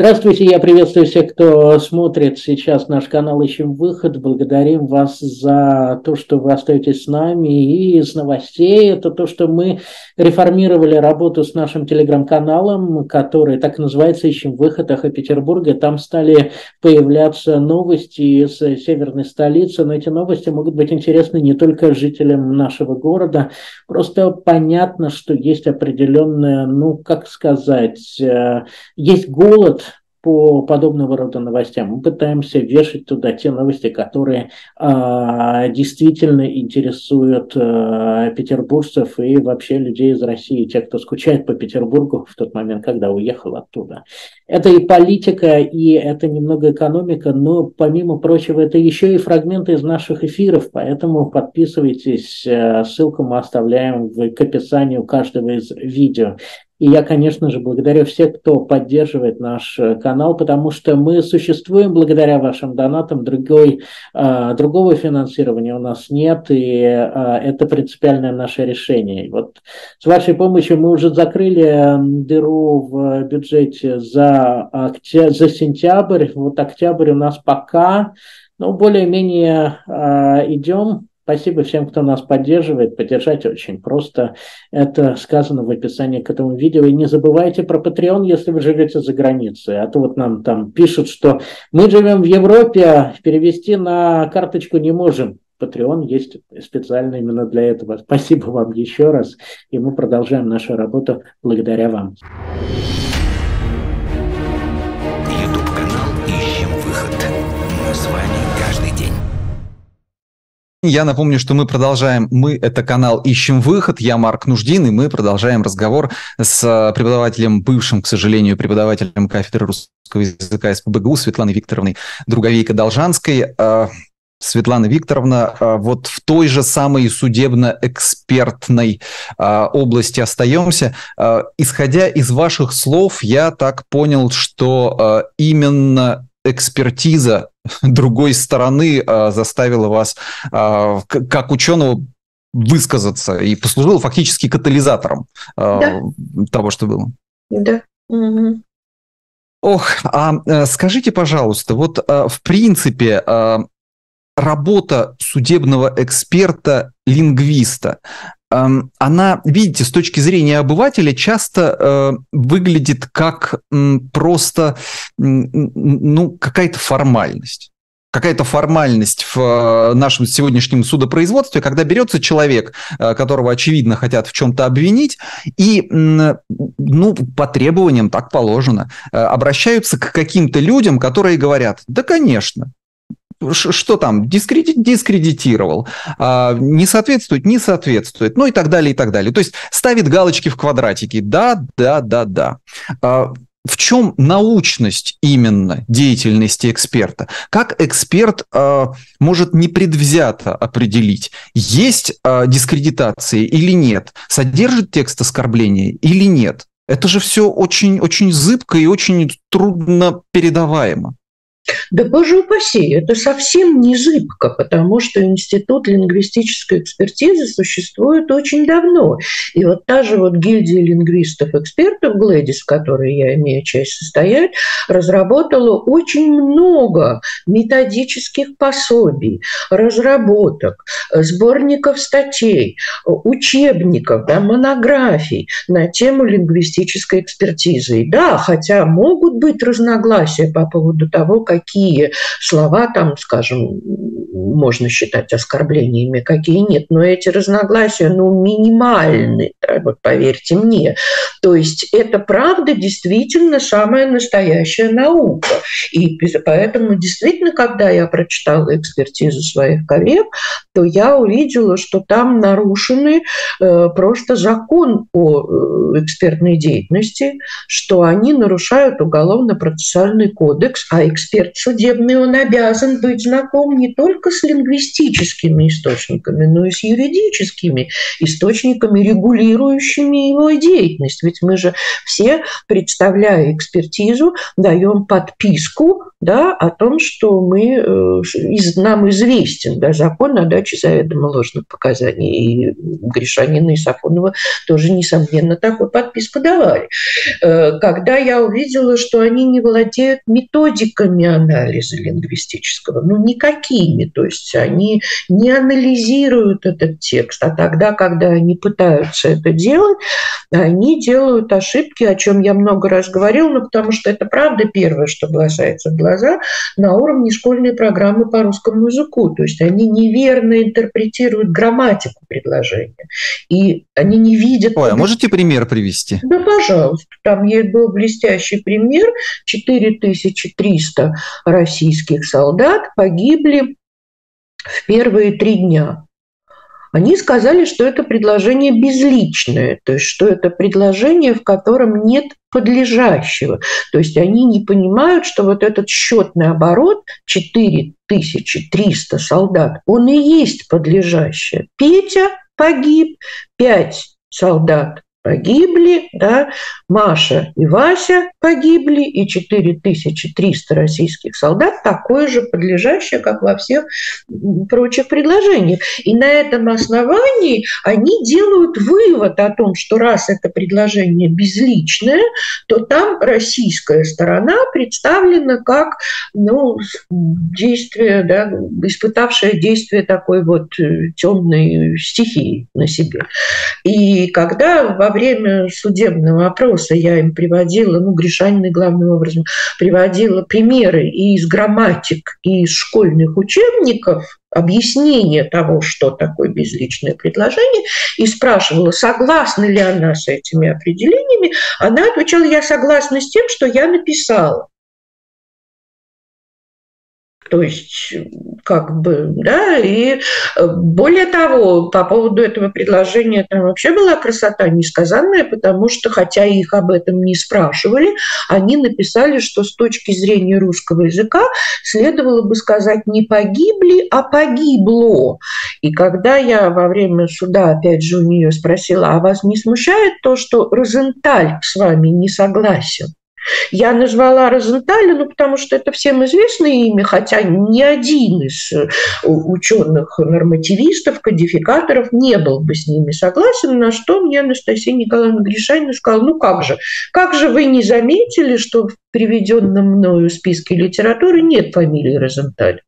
Здравствуйте, я приветствую всех, кто смотрит сейчас наш канал «Ищем выход». Благодарим вас за то, что вы остаетесь с нами. И из новостей это то, что мы реформировали работу с нашим телеграм-каналом, который так и называется «Ищем выход» Ахо Петербурга. Там стали появляться новости из северной столицы, но эти новости могут быть интересны не только жителям нашего города. Просто понятно, что есть определенная, ну, как сказать, э, есть голод по подобного рода новостям. Мы пытаемся вешать туда те новости, которые э, действительно интересуют э, петербуржцев и вообще людей из России, тех, кто скучает по Петербургу в тот момент, когда уехал оттуда. Это и политика, и это немного экономика, но помимо прочего, это еще и фрагменты из наших эфиров, поэтому подписывайтесь, э, ссылку мы оставляем в, к описанию каждого из видео. И я, конечно же, благодарю всех, кто поддерживает наш э, канал, потому что мы существуем благодаря вашим донатам. Другой, э, другого финансирования у нас нет, и э, это принципиальное наше решение. Вот с вашей помощью мы уже закрыли дыру в бюджете за, октя... за сентябрь. Вот октябрь у нас пока, ну, более-менее идем Спасибо всем, кто нас поддерживает. Поддержать очень просто. Это сказано в описании к этому видео. И не забывайте про Patreon, если вы живете за границей. А то вот нам там пишут, что мы живем в Европе, а перевести на карточку не можем. Patreon есть специально именно для этого. Спасибо вам еще раз, и мы продолжаем нашу работу благодаря вам. Я напомню, что мы продолжаем, мы это канал «Ищем выход», я Марк Нуждин, и мы продолжаем разговор с э, преподавателем, бывшим, к сожалению, преподавателем кафедры русского языка СПБГУ Светланой Викторовной Друговейко-Должанской. Э, Светлана Викторовна, э, вот в той же самой судебно-экспертной области остаемся. Исходя из ваших слов, я так понял, что именно экспертиза другой стороны а, заставила вас а, как ученого высказаться и послужила фактически катализатором а, да. того, что было. Да. Угу. Ох, а э, скажите, пожалуйста, вот в принципе работа судебного эксперта-лингвиста, она, видите, с точки зрения обывателя часто э, выглядит как просто ну, какая-то формальность. Какая-то формальность в э, нашем сегодняшнем судопроизводстве, когда берется человек, э, которого, очевидно, хотят в чем-то обвинить, и, ну, по требованиям так положено, обращаются к каким-то людям, которые говорят, да, конечно, что там, дискредит, дискредитировал, а, не соответствует, не соответствует, ну и так далее, и так далее. То есть ставит галочки в квадратике, да, да, да, да. А, в чем научность именно деятельности эксперта? Как эксперт э, может непредвзято определить, есть э, дискредитация или нет, содержит текст оскорбления или нет? Это же все очень, очень зыбко и очень трудно передаваемо. Да боже упаси, это совсем не зыбко, потому что Институт лингвистической экспертизы существует очень давно. И вот та же вот гильдия лингвистов-экспертов Глэдис, в которой я имею честь состоять, разработала очень много методических пособий, разработок, сборников статей, учебников, да, монографий на тему лингвистической экспертизы. И да, хотя могут быть разногласия по поводу того, какие слова там, скажем, можно считать оскорблениями, какие нет. Но эти разногласия, ну, минимальны, вот поверьте мне. То есть это правда действительно самая настоящая наука. И поэтому действительно, когда я прочитала экспертизу своих коллег, то я увидела, что там нарушены э, просто закон о э, экспертной деятельности, что они нарушают уголовно-процессуальный кодекс, а эксперт судебный, он обязан быть знаком не только с лингвистическими источниками, но и с юридическими источниками, регулирующими его деятельность. Ведь мы же все, представляя экспертизу, даем подписку да, о том, что мы, э, нам известен да, закон о даче заведомо ложных показаний. И Гришанина и Сафонова тоже, несомненно, такую подписку давали. Э, когда я увидела, что они не владеют методиками анализа лингвистического, ну, никакими, то есть они не анализируют этот текст, а тогда, когда они пытаются это делать, они делают ошибки, о чем я много раз говорила, но потому что это правда первое, что бросается в глаза, на уровне школьной программы по русскому языку. То есть они неверно интерпретируют грамматику предложения. И они не видят... Ой, а можете пример привести? Да, пожалуйста. Там был блестящий пример. 4300 российских солдат погибли в первые три дня. Они сказали, что это предложение безличное, то есть что это предложение, в котором нет подлежащего. То есть они не понимают, что вот этот счетный оборот 4300 солдат, он и есть подлежащее. Петя погиб, 5 солдат погибли, да, Маша и Вася погибли, и 4300 российских солдат такое же подлежащее, как во всех прочих предложениях. И на этом основании они делают вывод о том, что раз это предложение безличное, то там российская сторона представлена как ну, действие, да, испытавшее действие такой вот э, темной стихии на себе. И когда во время судебного опроса я им приводила, ну, Гришанины главным образом, приводила примеры и из грамматик, и из школьных учебников, объяснение того, что такое безличное предложение, и спрашивала, согласна ли она с этими определениями, она отвечала, я согласна с тем, что я написала. То есть, как бы, да, и э, более того, по поводу этого предложения там вообще была красота несказанная, потому что, хотя их об этом не спрашивали, они написали, что с точки зрения русского языка следовало бы сказать не погибли, а погибло. И когда я во время суда, опять же, у нее спросила, а вас не смущает то, что Розенталь с вами не согласен? Я назвала Розенталя, ну, потому что это всем известное имя, хотя ни один из э, ученых-нормативистов, кодификаторов не был бы с ними согласен, на что мне Анастасия Николаевна Гришанина сказала, ну как же, как же вы не заметили, что в приведенном мною списке литературы нет фамилии Розенталя?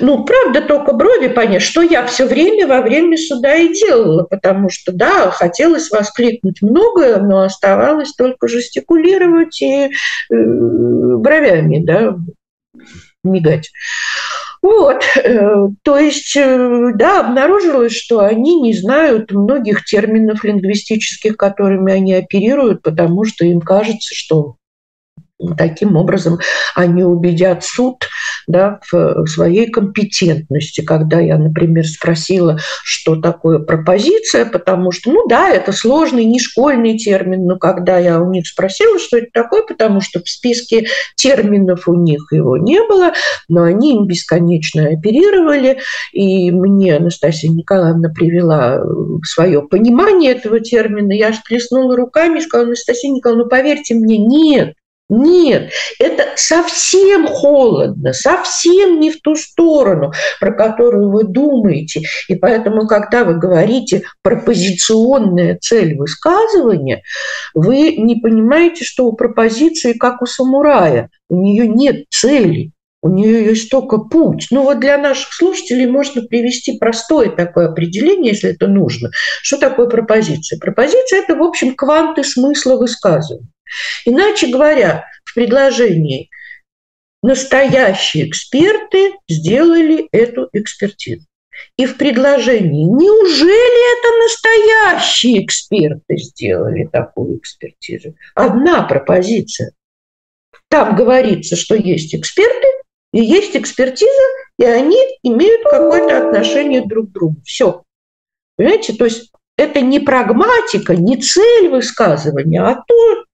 Ну, правда, только брови понять, что я все время во время суда и делала, потому что, да, хотелось воскликнуть многое, но оставалось только жестикулировать и э, бровями, да, мигать. Вот, э, то есть, э, да, обнаружилось, что они не знают многих терминов лингвистических, которыми они оперируют, потому что им кажется, что таким образом они убедят суд да, в своей компетентности. Когда я, например, спросила, что такое пропозиция, потому что, ну да, это сложный, не школьный термин, но когда я у них спросила, что это такое, потому что в списке терминов у них его не было, но они им бесконечно оперировали, и мне Анастасия Николаевна привела свое понимание этого термина, я сплеснула руками и сказала, Анастасия Николаевна, ну поверьте мне, нет, нет, это совсем холодно, совсем не в ту сторону, про которую вы думаете. И поэтому, когда вы говорите пропозиционная цель высказывания, вы не понимаете, что у пропозиции, как у самурая, у нее нет цели. У нее есть только путь. Ну вот для наших слушателей можно привести простое такое определение, если это нужно. Что такое пропозиция? Пропозиция – это, в общем, кванты смысла высказывания. Иначе говоря, в предложении настоящие эксперты сделали эту экспертизу. И в предложении, неужели это настоящие эксперты сделали такую экспертизу? Одна пропозиция. Там говорится, что есть эксперты и есть экспертиза, и они имеют какое-то отношение друг к другу. Все. Понимаете? То есть это не прагматика, не цель высказывания, а то,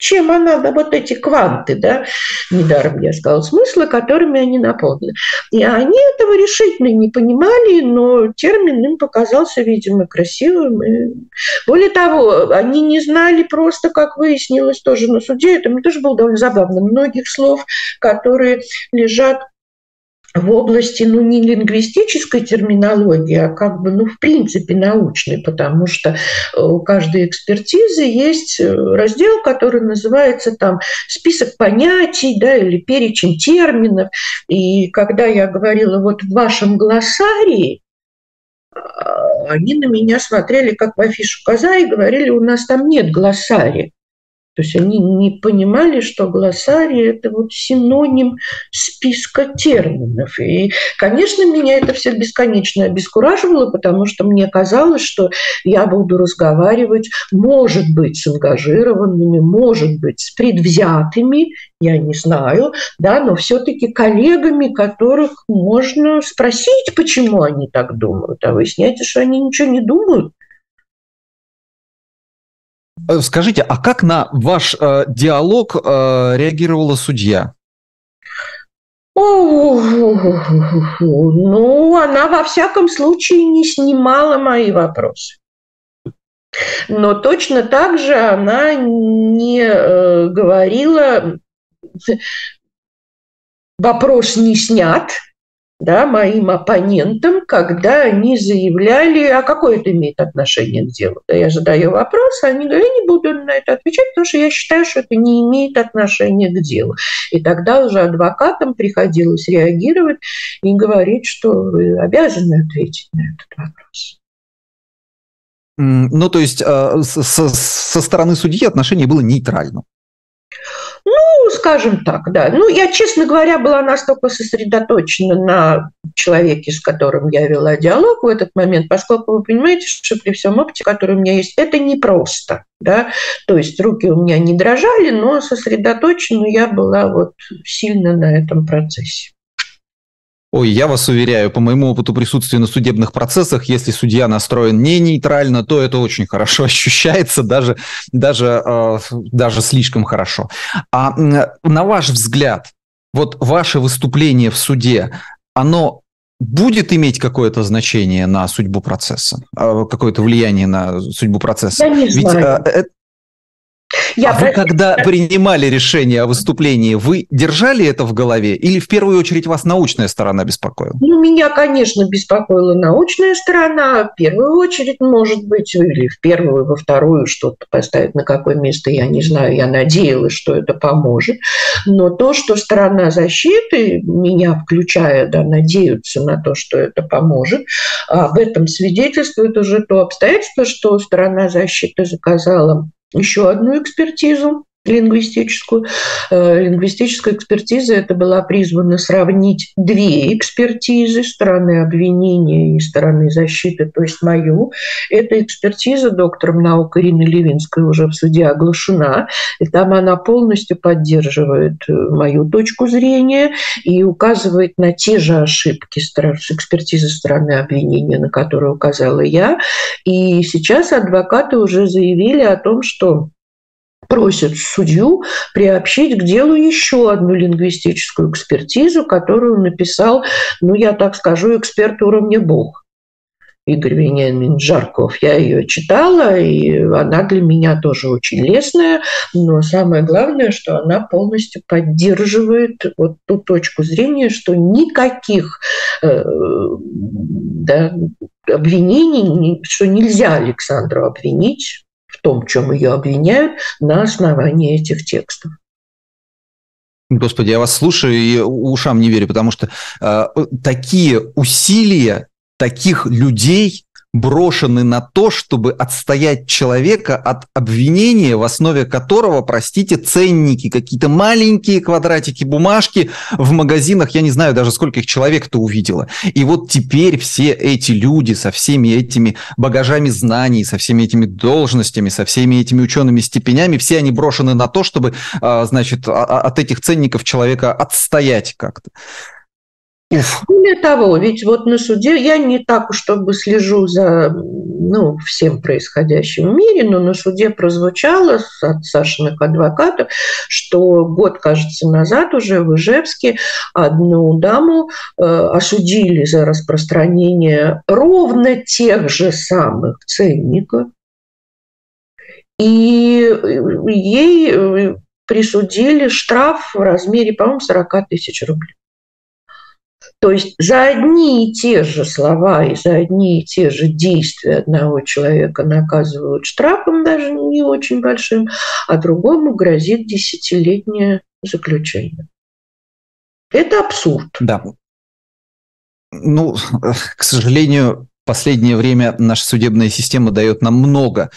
чем она, вот эти кванты, да, недаром я сказала, смысла, которыми они наполнены. И они этого решительно не понимали, но термин им показался, видимо, красивым. И... Более того, они не знали просто, как выяснилось тоже на суде, это мне тоже было довольно забавно, многих слов, которые лежат в области, ну, не лингвистической терминологии, а как бы, ну, в принципе, научной, потому что э, у каждой экспертизы есть э, раздел, который называется там список понятий, да, или перечень терминов. И когда я говорила вот в вашем глоссарии, а, они на меня смотрели как в афишу коза и говорили, у нас там нет глоссария. То есть они не понимали, что глоссарий – это вот синоним списка терминов. И, конечно, меня это все бесконечно обескураживало, потому что мне казалось, что я буду разговаривать, может быть, с ангажированными, может быть, с предвзятыми, я не знаю, да, но все-таки коллегами, которых можно спросить, почему они так думают, а выясняется, что они ничего не думают. Э, скажите, а как на ваш э, диалог э, реагировала судья? Ну, она во всяком случае не снимала мои вопросы. Но точно так же она не э, говорила, вопрос не снят, да, моим оппонентам, когда они заявляли, а какое это имеет отношение к делу. Да, я задаю вопрос, а они говорят, я не буду на это отвечать, потому что я считаю, что это не имеет отношения к делу. И тогда уже адвокатам приходилось реагировать и говорить, что вы обязаны ответить на этот вопрос. Ну, то есть э, со, со стороны судьи отношение было нейтральным. Ну, скажем так, да. Ну, я, честно говоря, была настолько сосредоточена на человеке, с которым я вела диалог в этот момент, поскольку вы понимаете, что при всем опыте, который у меня есть, это непросто. Да? То есть руки у меня не дрожали, но сосредоточена я была вот сильно на этом процессе. Ой, я вас уверяю, по моему опыту присутствия на судебных процессах, если судья настроен не нейтрально, то это очень хорошо ощущается, даже, даже, э, даже слишком хорошо. А на ваш взгляд, вот ваше выступление в суде, оно будет иметь какое-то значение на судьбу процесса, а, какое-то влияние на судьбу процесса? Я не Ведь, знаю. Я а про... вы когда принимали решение о выступлении, вы держали это в голове или в первую очередь вас научная сторона беспокоила? Ну, меня, конечно, беспокоила научная сторона. В первую очередь, может быть, или в первую, во вторую что-то поставить на какое место, я не знаю. Я надеялась, что это поможет. Но то, что сторона защиты, меня включая, да, надеются на то, что это поможет, об этом свидетельствует уже то обстоятельство, что сторона защиты заказала еще одну экспертизу лингвистическую. Э, лингвистическая экспертиза это была призвана сравнить две экспертизы стороны обвинения и стороны защиты, то есть мою. Эта экспертиза доктором наук Ирины Левинской уже в суде оглашена, и там она полностью поддерживает э, мою точку зрения и указывает на те же ошибки экспертизы стороны обвинения, на которые указала я. И сейчас адвокаты уже заявили о том, что просит судью приобщить к делу еще одну лингвистическую экспертизу, которую написал, ну, я так скажу, эксперт уровня Бог. Игорь Вениамин Жарков. Я ее читала, и она для меня тоже очень лестная, но самое главное, что она полностью поддерживает вот ту точку зрения, что никаких э, да, обвинений, что нельзя Александру обвинить в том, чем ее обвиняют, на основании этих текстов. Господи, я вас слушаю и ушам не верю, потому что э, такие усилия таких людей брошены на то, чтобы отстоять человека от обвинения, в основе которого, простите, ценники, какие-то маленькие квадратики бумажки в магазинах, я не знаю даже, сколько их человек-то увидела. И вот теперь все эти люди со всеми этими багажами знаний, со всеми этими должностями, со всеми этими учеными степенями, все они брошены на то, чтобы, а, значит, а, а, от этих ценников человека отстоять как-то. Более того, ведь вот на суде я не так уж чтобы слежу за ну, всем происходящим в мире, но на суде прозвучало от Сашиных адвокатов, что год, кажется, назад уже в Ижевске одну даму э, осудили за распространение ровно тех же самых ценников, и ей э, присудили штраф в размере, по-моему, 40 тысяч рублей. То есть за одни и те же слова и за одни и те же действия одного человека наказывают штрафом, даже не очень большим, а другому грозит десятилетнее заключение. Это абсурд. Да. Ну, к сожалению, последнее время наша судебная система дает нам много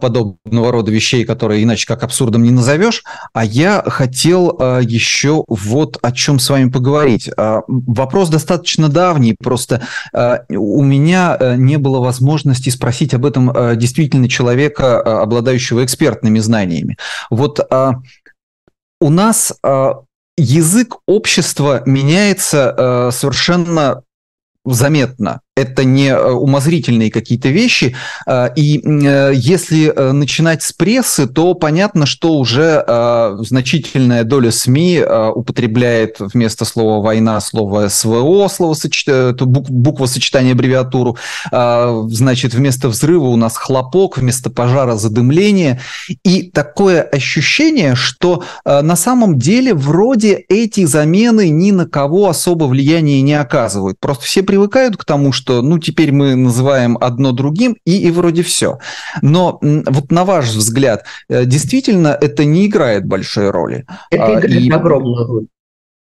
подобного рода вещей, которые иначе как абсурдом не назовешь. А я хотел а, еще вот о чем с вами поговорить. А, вопрос достаточно давний, просто у меня э, не было возможности спросить об этом действительно человека, обладающего экспертными знаниями. Вот у нас язык общества меняется совершенно заметно это не э, умозрительные какие-то вещи. Э, и э, если начинать с прессы, то понятно, что уже значительная доля СМИ употребляет вместо слова «война» слово «СВО», словосочетание, буквосочетание, аббревиатуру. Значит, вместо взрыва у нас хлопок, вместо пожара задымление. И такое ощущение, что на самом деле вроде эти замены ни на кого особо влияния не оказывают. Просто все привыкают к тому, что ну теперь мы называем одно другим, и, и вроде все. Но вот на ваш взгляд, э, действительно это не играет большой роли? Это а, играет и... огромную роль.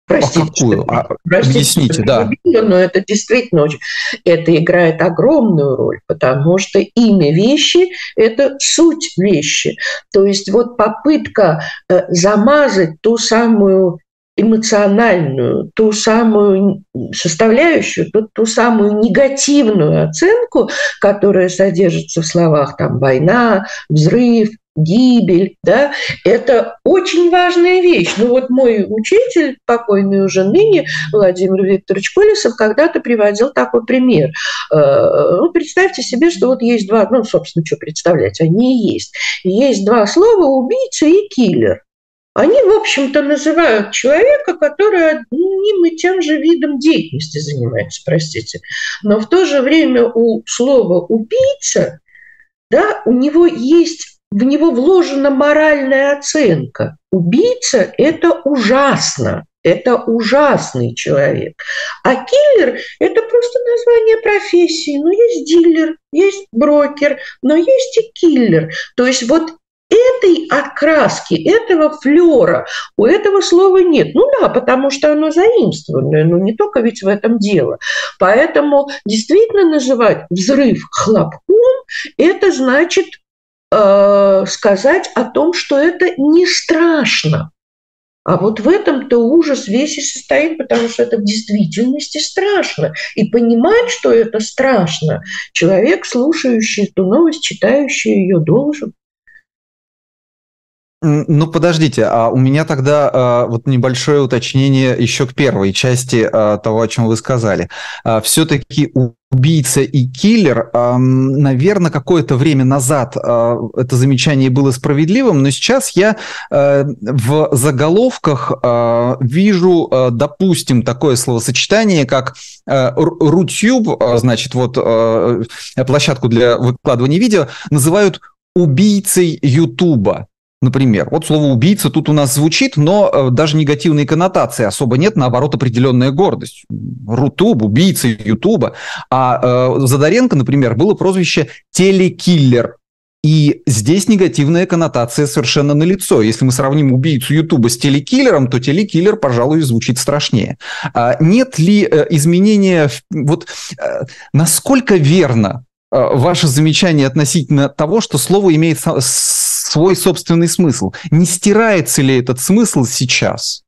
Простите, а какую? А, простите, объясните, да. но это действительно очень... Это играет огромную роль, потому что имя вещи – это суть вещи. То есть вот попытка э, замазать ту самую эмоциональную, ту самую составляющую, ту, ту самую негативную оценку, которая содержится в словах там война, взрыв, гибель, да, это очень важная вещь. Ну вот мой учитель, покойный уже ныне, Владимир Викторович Колесов, когда-то приводил такой пример. Э, ну, представьте себе, что вот есть два, ну, собственно, что представлять, они и есть. Есть два слова «убийца» и «киллер» они, в общем-то, называют человека, который одним и тем же видом деятельности занимается, простите. Но в то же время у слова «убийца» да, у него есть, в него вложена моральная оценка. Убийца – это ужасно, это ужасный человек. А киллер – это просто название профессии. Ну, есть дилер, есть брокер, но есть и киллер. То есть вот этой окраски, этого флера у этого слова нет. Ну да, потому что оно заимствованное, но не только ведь в этом дело. Поэтому действительно называть взрыв хлопком, это значит э, сказать о том, что это не страшно. А вот в этом-то ужас весь и состоит, потому что это в действительности страшно. И понимать, что это страшно, человек, слушающий эту новость, читающий ее, должен. Ну, подождите, а у меня тогда а, вот небольшое уточнение еще к первой части а, того, о чем вы сказали. А, все-таки убийца и киллер, а, наверное, какое-то время назад а, это замечание было справедливым, но сейчас я а, в заголовках а, вижу, а, допустим, такое словосочетание, как а, Рутюб, а, значит, вот а, площадку для выкладывания видео, называют убийцей Ютуба. Например, вот слово «убийца» тут у нас звучит, но э, даже негативной коннотации особо нет, наоборот, определенная гордость. Рутуб, убийца Ютуба. А э, Задоренко, например, было прозвище «телекиллер». И здесь негативная коннотация совершенно налицо. Если мы сравним убийцу Ютуба с телекиллером, то телекиллер, пожалуй, звучит страшнее. А нет ли э, изменения... Вот э, насколько верно ваше замечание относительно того, что слово имеет свой собственный смысл. Не стирается ли этот смысл сейчас?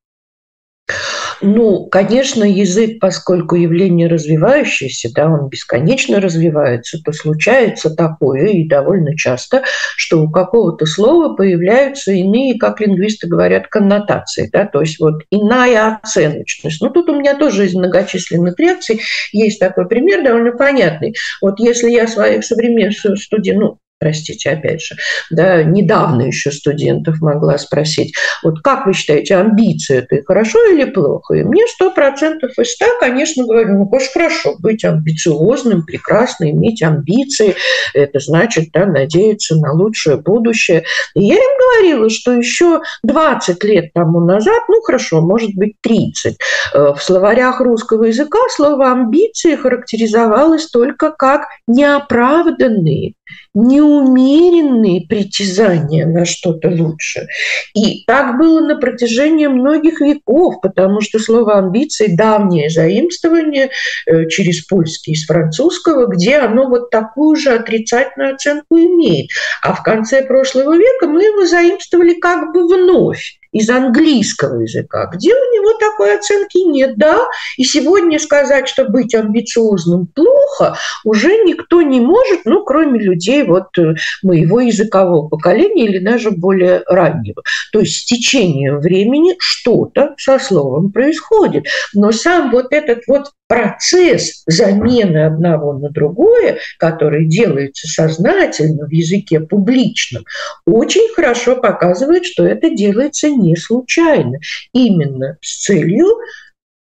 Ну, конечно, язык, поскольку явление развивающееся, да, он бесконечно развивается, то случается такое, и довольно часто, что у какого-то слова появляются иные, как лингвисты говорят, коннотации, да, то есть вот иная оценочность. Ну, тут у меня тоже из многочисленных реакций есть такой пример довольно понятный. Вот если я своих современных студентов, ну, простите, опять же, да, недавно еще студентов могла спросить, вот как вы считаете, амбиции это хорошо или плохо? И мне сто процентов из ста, конечно, говорю, ну, конечно, хорошо быть амбициозным, прекрасно иметь амбиции, это значит, да, надеяться на лучшее будущее. И я им говорила, что еще 20 лет тому назад, ну, хорошо, может быть, 30, э, в словарях русского языка слово амбиции характеризовалось только как неоправданные, неумеренные притязания на что-то лучше. И так было на протяжении многих веков, потому что слово амбиции давнее заимствование э, через польский из французского, где оно вот такую же отрицательную оценку имеет. А в конце прошлого века мы его заимствовали как бы вновь. Из английского языка, где у него такой оценки нет, да, и сегодня сказать, что быть амбициозным плохо, уже никто не может, ну, кроме людей вот э, моего языкового поколения или даже более раннего. То есть с течением времени что-то со словом происходит. Но сам вот этот вот процесс замены одного на другое, который делается сознательно в языке публичном, очень хорошо показывает, что это делается не случайно. Именно с целью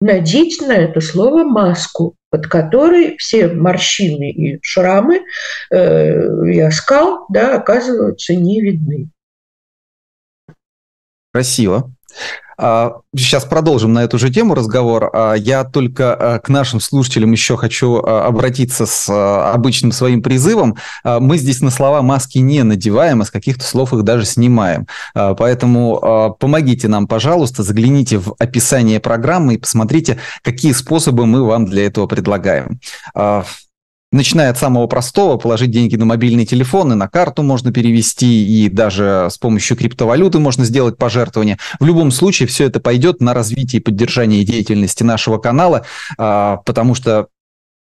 надеть на это слово маску, под которой все морщины и шрамы э, и оскал да, оказываются не видны. Красиво. Сейчас продолжим на эту же тему разговор. А, я только а, к нашим слушателям еще хочу а, обратиться с обычным своим призывом. Мы здесь на слова маски не надеваем, а с каких-то слов их даже снимаем. Поэтому помогите нам, пожалуйста, загляните в описание программы и посмотрите, какие способы мы вам для этого предлагаем начиная от самого простого, положить деньги на мобильный телефон и на карту можно перевести, и даже с помощью криптовалюты можно сделать пожертвование. В любом случае, все это пойдет на развитие и поддержание деятельности нашего канала, а, потому что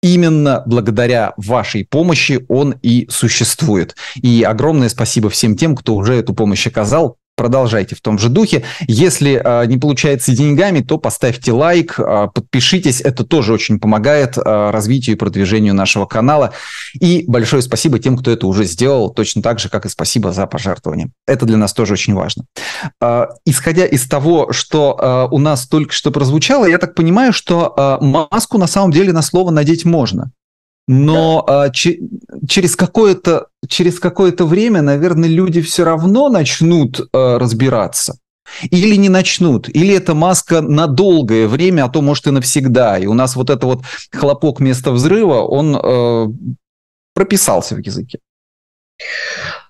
Именно благодаря вашей помощи он и существует. И огромное спасибо всем тем, кто уже эту помощь оказал продолжайте в том же духе. Если э, не получается деньгами, то поставьте лайк, э, подпишитесь, это тоже очень помогает э, развитию и продвижению нашего канала. И большое спасибо тем, кто это уже сделал, точно так же, как и спасибо за пожертвование. Это для нас тоже очень важно. Э, исходя из того, что э, у нас только что прозвучало, я так понимаю, что э, маску на самом деле на слово надеть можно. Но да. а, че, через какое-то через какое-то время, наверное, люди все равно начнут а, разбираться. Или не начнут, или эта маска на долгое время, а то может и навсегда. И у нас вот это вот хлопок вместо взрыва, он э, прописался в языке.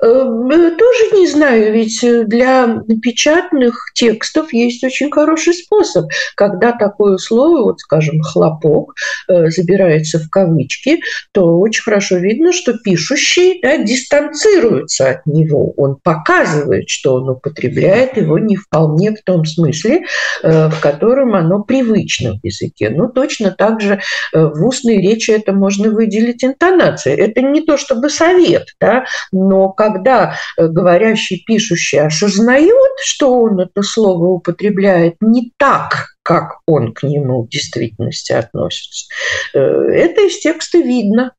Эм, тоже не знаю, ведь для печатных текстов есть очень хороший способ, когда такое слово, вот скажем, хлопок, э, забирается в кавычки, то очень хорошо видно, что пишущий да, дистанцируется от него, он показывает, что он употребляет его не вполне в том смысле, э, в котором оно привычно в языке. Ну, точно так же э, в устной речи это можно выделить интонацией. Это не то чтобы совет, да, но когда э, говорящий, пишущий осознает, что он это слово употребляет не так, как он к нему в действительности относится, э, это из текста видно.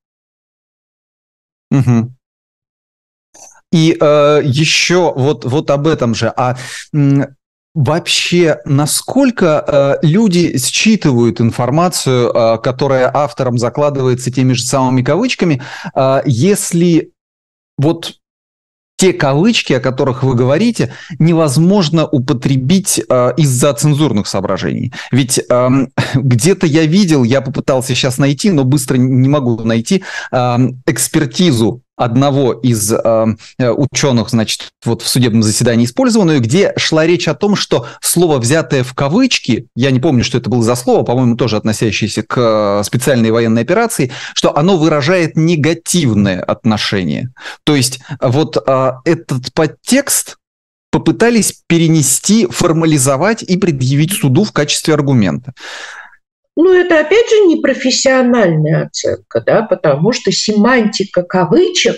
Угу. И э, еще вот, вот об этом же. А Вообще, насколько э, люди считывают информацию, э, которая автором закладывается теми же самыми кавычками, э, если вот те кавычки, о которых вы говорите, невозможно употребить э, из-за цензурных соображений. Ведь э, где-то я видел, я попытался сейчас найти, но быстро не могу найти э, экспертизу одного из э, ученых, значит, вот в судебном заседании использованную, где шла речь о том, что слово, взятое в кавычки, я не помню, что это было за слово, по-моему, тоже относящееся к э, специальной военной операции, что оно выражает негативное отношение. То есть вот э, этот подтекст попытались перенести, формализовать и предъявить суду в качестве аргумента. Ну, это опять же не профессиональная оценка, да, потому что семантика кавычек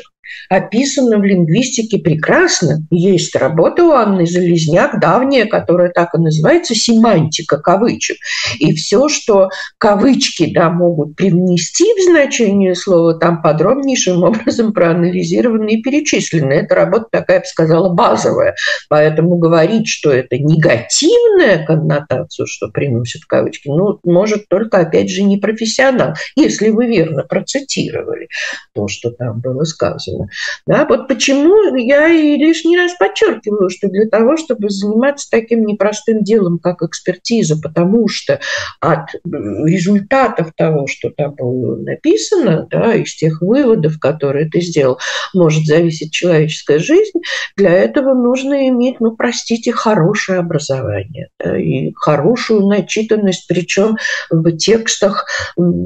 описано в лингвистике прекрасно. Есть работа у Анны Залезняк, давняя, которая так и называется «Семантика кавычек». И все, что кавычки да, могут привнести в значение слова, там подробнейшим образом проанализировано и перечислено. Эта работа такая, я бы сказала, базовая. Поэтому говорить, что это негативная коннотация, что приносит кавычки, ну, может только, опять же, не профессионал, если вы верно процитировали то, что там было сказано. Да, вот почему я и лишний раз подчеркиваю, что для того, чтобы заниматься таким непростым делом, как экспертиза, потому что от результатов того, что там было написано, да, из тех выводов, которые ты сделал, может зависеть человеческая жизнь, для этого нужно иметь, ну, простите, хорошее образование да, и хорошую начитанность, причем в текстах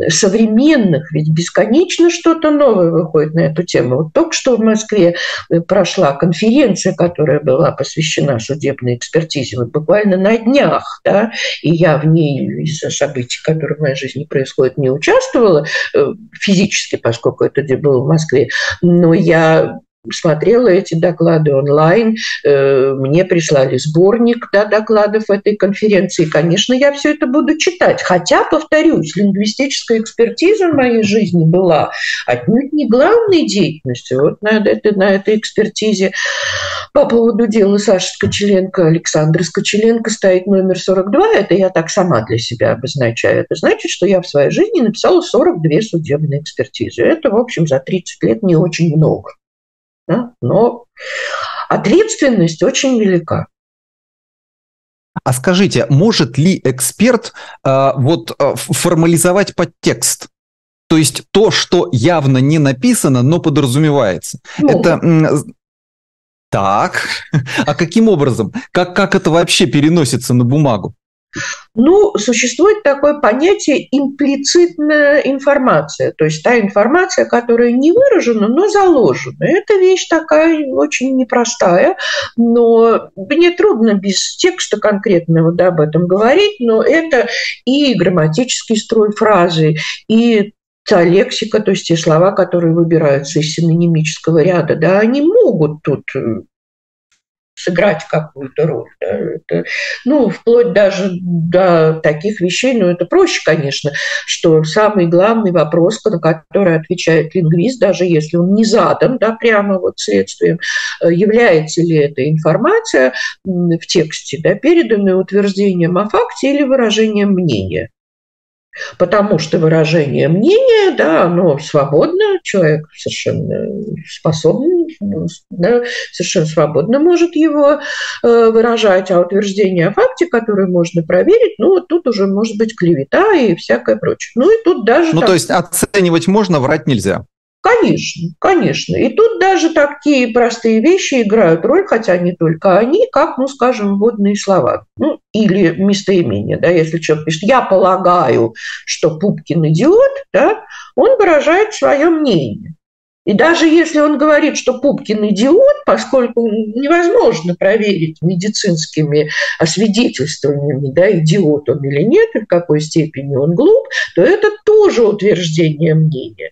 современных, ведь бесконечно что-то новое выходит на эту тему. Вот только только что в Москве э, прошла конференция, которая была посвящена судебной экспертизе, вот буквально на днях, да, и я в ней из-за событий, которые в моей жизни происходят, не участвовала э, физически, поскольку это было в Москве, но я смотрела эти доклады онлайн, э, мне прислали сборник да, докладов этой конференции. Конечно, я все это буду читать. Хотя, повторюсь, лингвистическая экспертиза в моей жизни была отнюдь не главной деятельностью. Вот на, это, на этой экспертизе по поводу дела Саши Скочеленко, Александра Скочеленко стоит номер 42. Это я так сама для себя обозначаю. Это значит, что я в своей жизни написала 42 судебные экспертизы. Это, в общем, за 30 лет не очень много да? но ответственность очень велика. А скажите, может ли эксперт э, вот э, формализовать подтекст? То есть то, что явно не написано, но подразумевается. Ну, это так. А каким образом? Как, как это вообще переносится на бумагу? Ну, существует такое понятие имплицитная информация, то есть та информация, которая не выражена, но заложена. Это вещь такая очень непростая, но мне трудно без текста конкретного да, об этом говорить, но это и грамматический строй фразы, и та лексика, то есть те слова, которые выбираются из синонимического ряда, да, они могут тут сыграть какую-то роль. Да? Это, ну, вплоть даже до таких вещей, ну, это проще, конечно, что самый главный вопрос, на который отвечает лингвист, даже если он не задан да, прямо вот следствием, э, является ли эта информация в тексте да, переданная утверждением о факте или выражением мнения. Потому что выражение мнения, да, оно свободно, человек совершенно способен, да, совершенно свободно может его э, выражать, а утверждение о факте, которое можно проверить, ну, тут уже может быть клевета и всякое прочее. Ну, и тут даже... Ну, так... то есть оценивать можно, врать нельзя. Конечно, конечно. И тут даже такие простые вещи играют роль, хотя не только они, как, ну, скажем, водные слова. Ну, или местоимение, да, если человек пишет «я полагаю, что Пупкин идиот», да, он выражает свое мнение. И даже если он говорит, что Пупкин идиот, поскольку невозможно проверить медицинскими освидетельствованиями, да, идиот он или нет, и в какой степени он глуп, то это тоже утверждение мнения.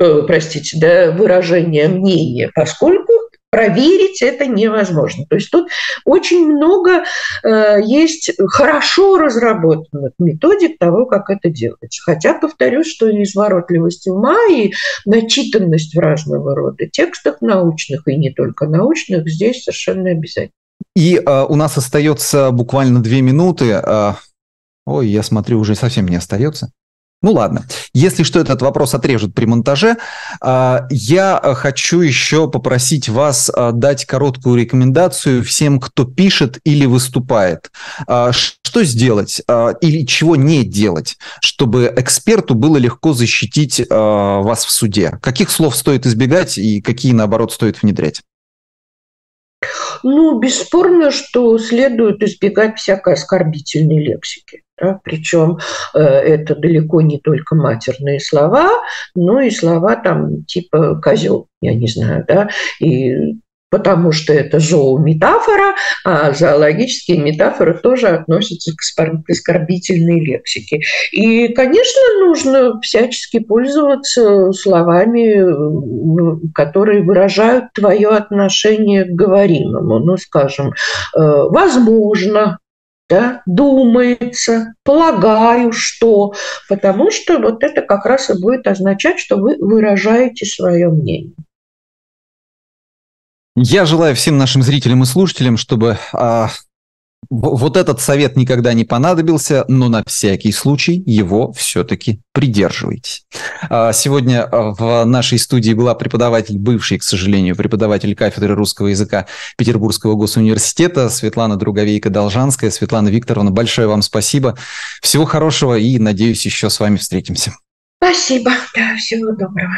Э, простите, да, выражение мнения, поскольку проверить это невозможно. То есть тут очень много э, есть хорошо разработанных методик того, как это делается. Хотя, повторюсь, что и изворотливость ума, и начитанность в разного рода текстах научных, и не только научных, здесь совершенно обязательно. И э, у нас остается буквально две минуты. Э, ой, я смотрю, уже совсем не остается. Ну ладно, если что, этот вопрос отрежут при монтаже. А, я хочу еще попросить вас а, дать короткую рекомендацию всем, кто пишет или выступает. А, что сделать или чего не делать, чтобы эксперту было легко защитить вас в суде? Каких слов стоит избегать и какие, наоборот, стоит внедрять? Ну, бесспорно, что следует избегать всякой оскорбительной лексики. Да? Причем э, это далеко не только матерные слова, но и слова там типа козел, я не знаю, да, и потому что это зоометафора, а зоологические метафоры тоже относятся к оскорбительной лексике. И, конечно, нужно всячески пользоваться словами, которые выражают твое отношение к говоримому. Ну, скажем, э, возможно, да, думается, полагаю, что, потому что вот это как раз и будет означать, что вы выражаете свое мнение. Я желаю всем нашим зрителям и слушателям, чтобы а, вот этот совет никогда не понадобился, но на всякий случай его все-таки придерживайтесь. А, сегодня а, в нашей студии была преподаватель, бывший, к сожалению, преподаватель кафедры русского языка Петербургского госуниверситета Светлана Друговейка-Должанская. Светлана Викторовна, большое вам спасибо. Всего хорошего и, надеюсь, еще с вами встретимся. Спасибо. Да, всего доброго.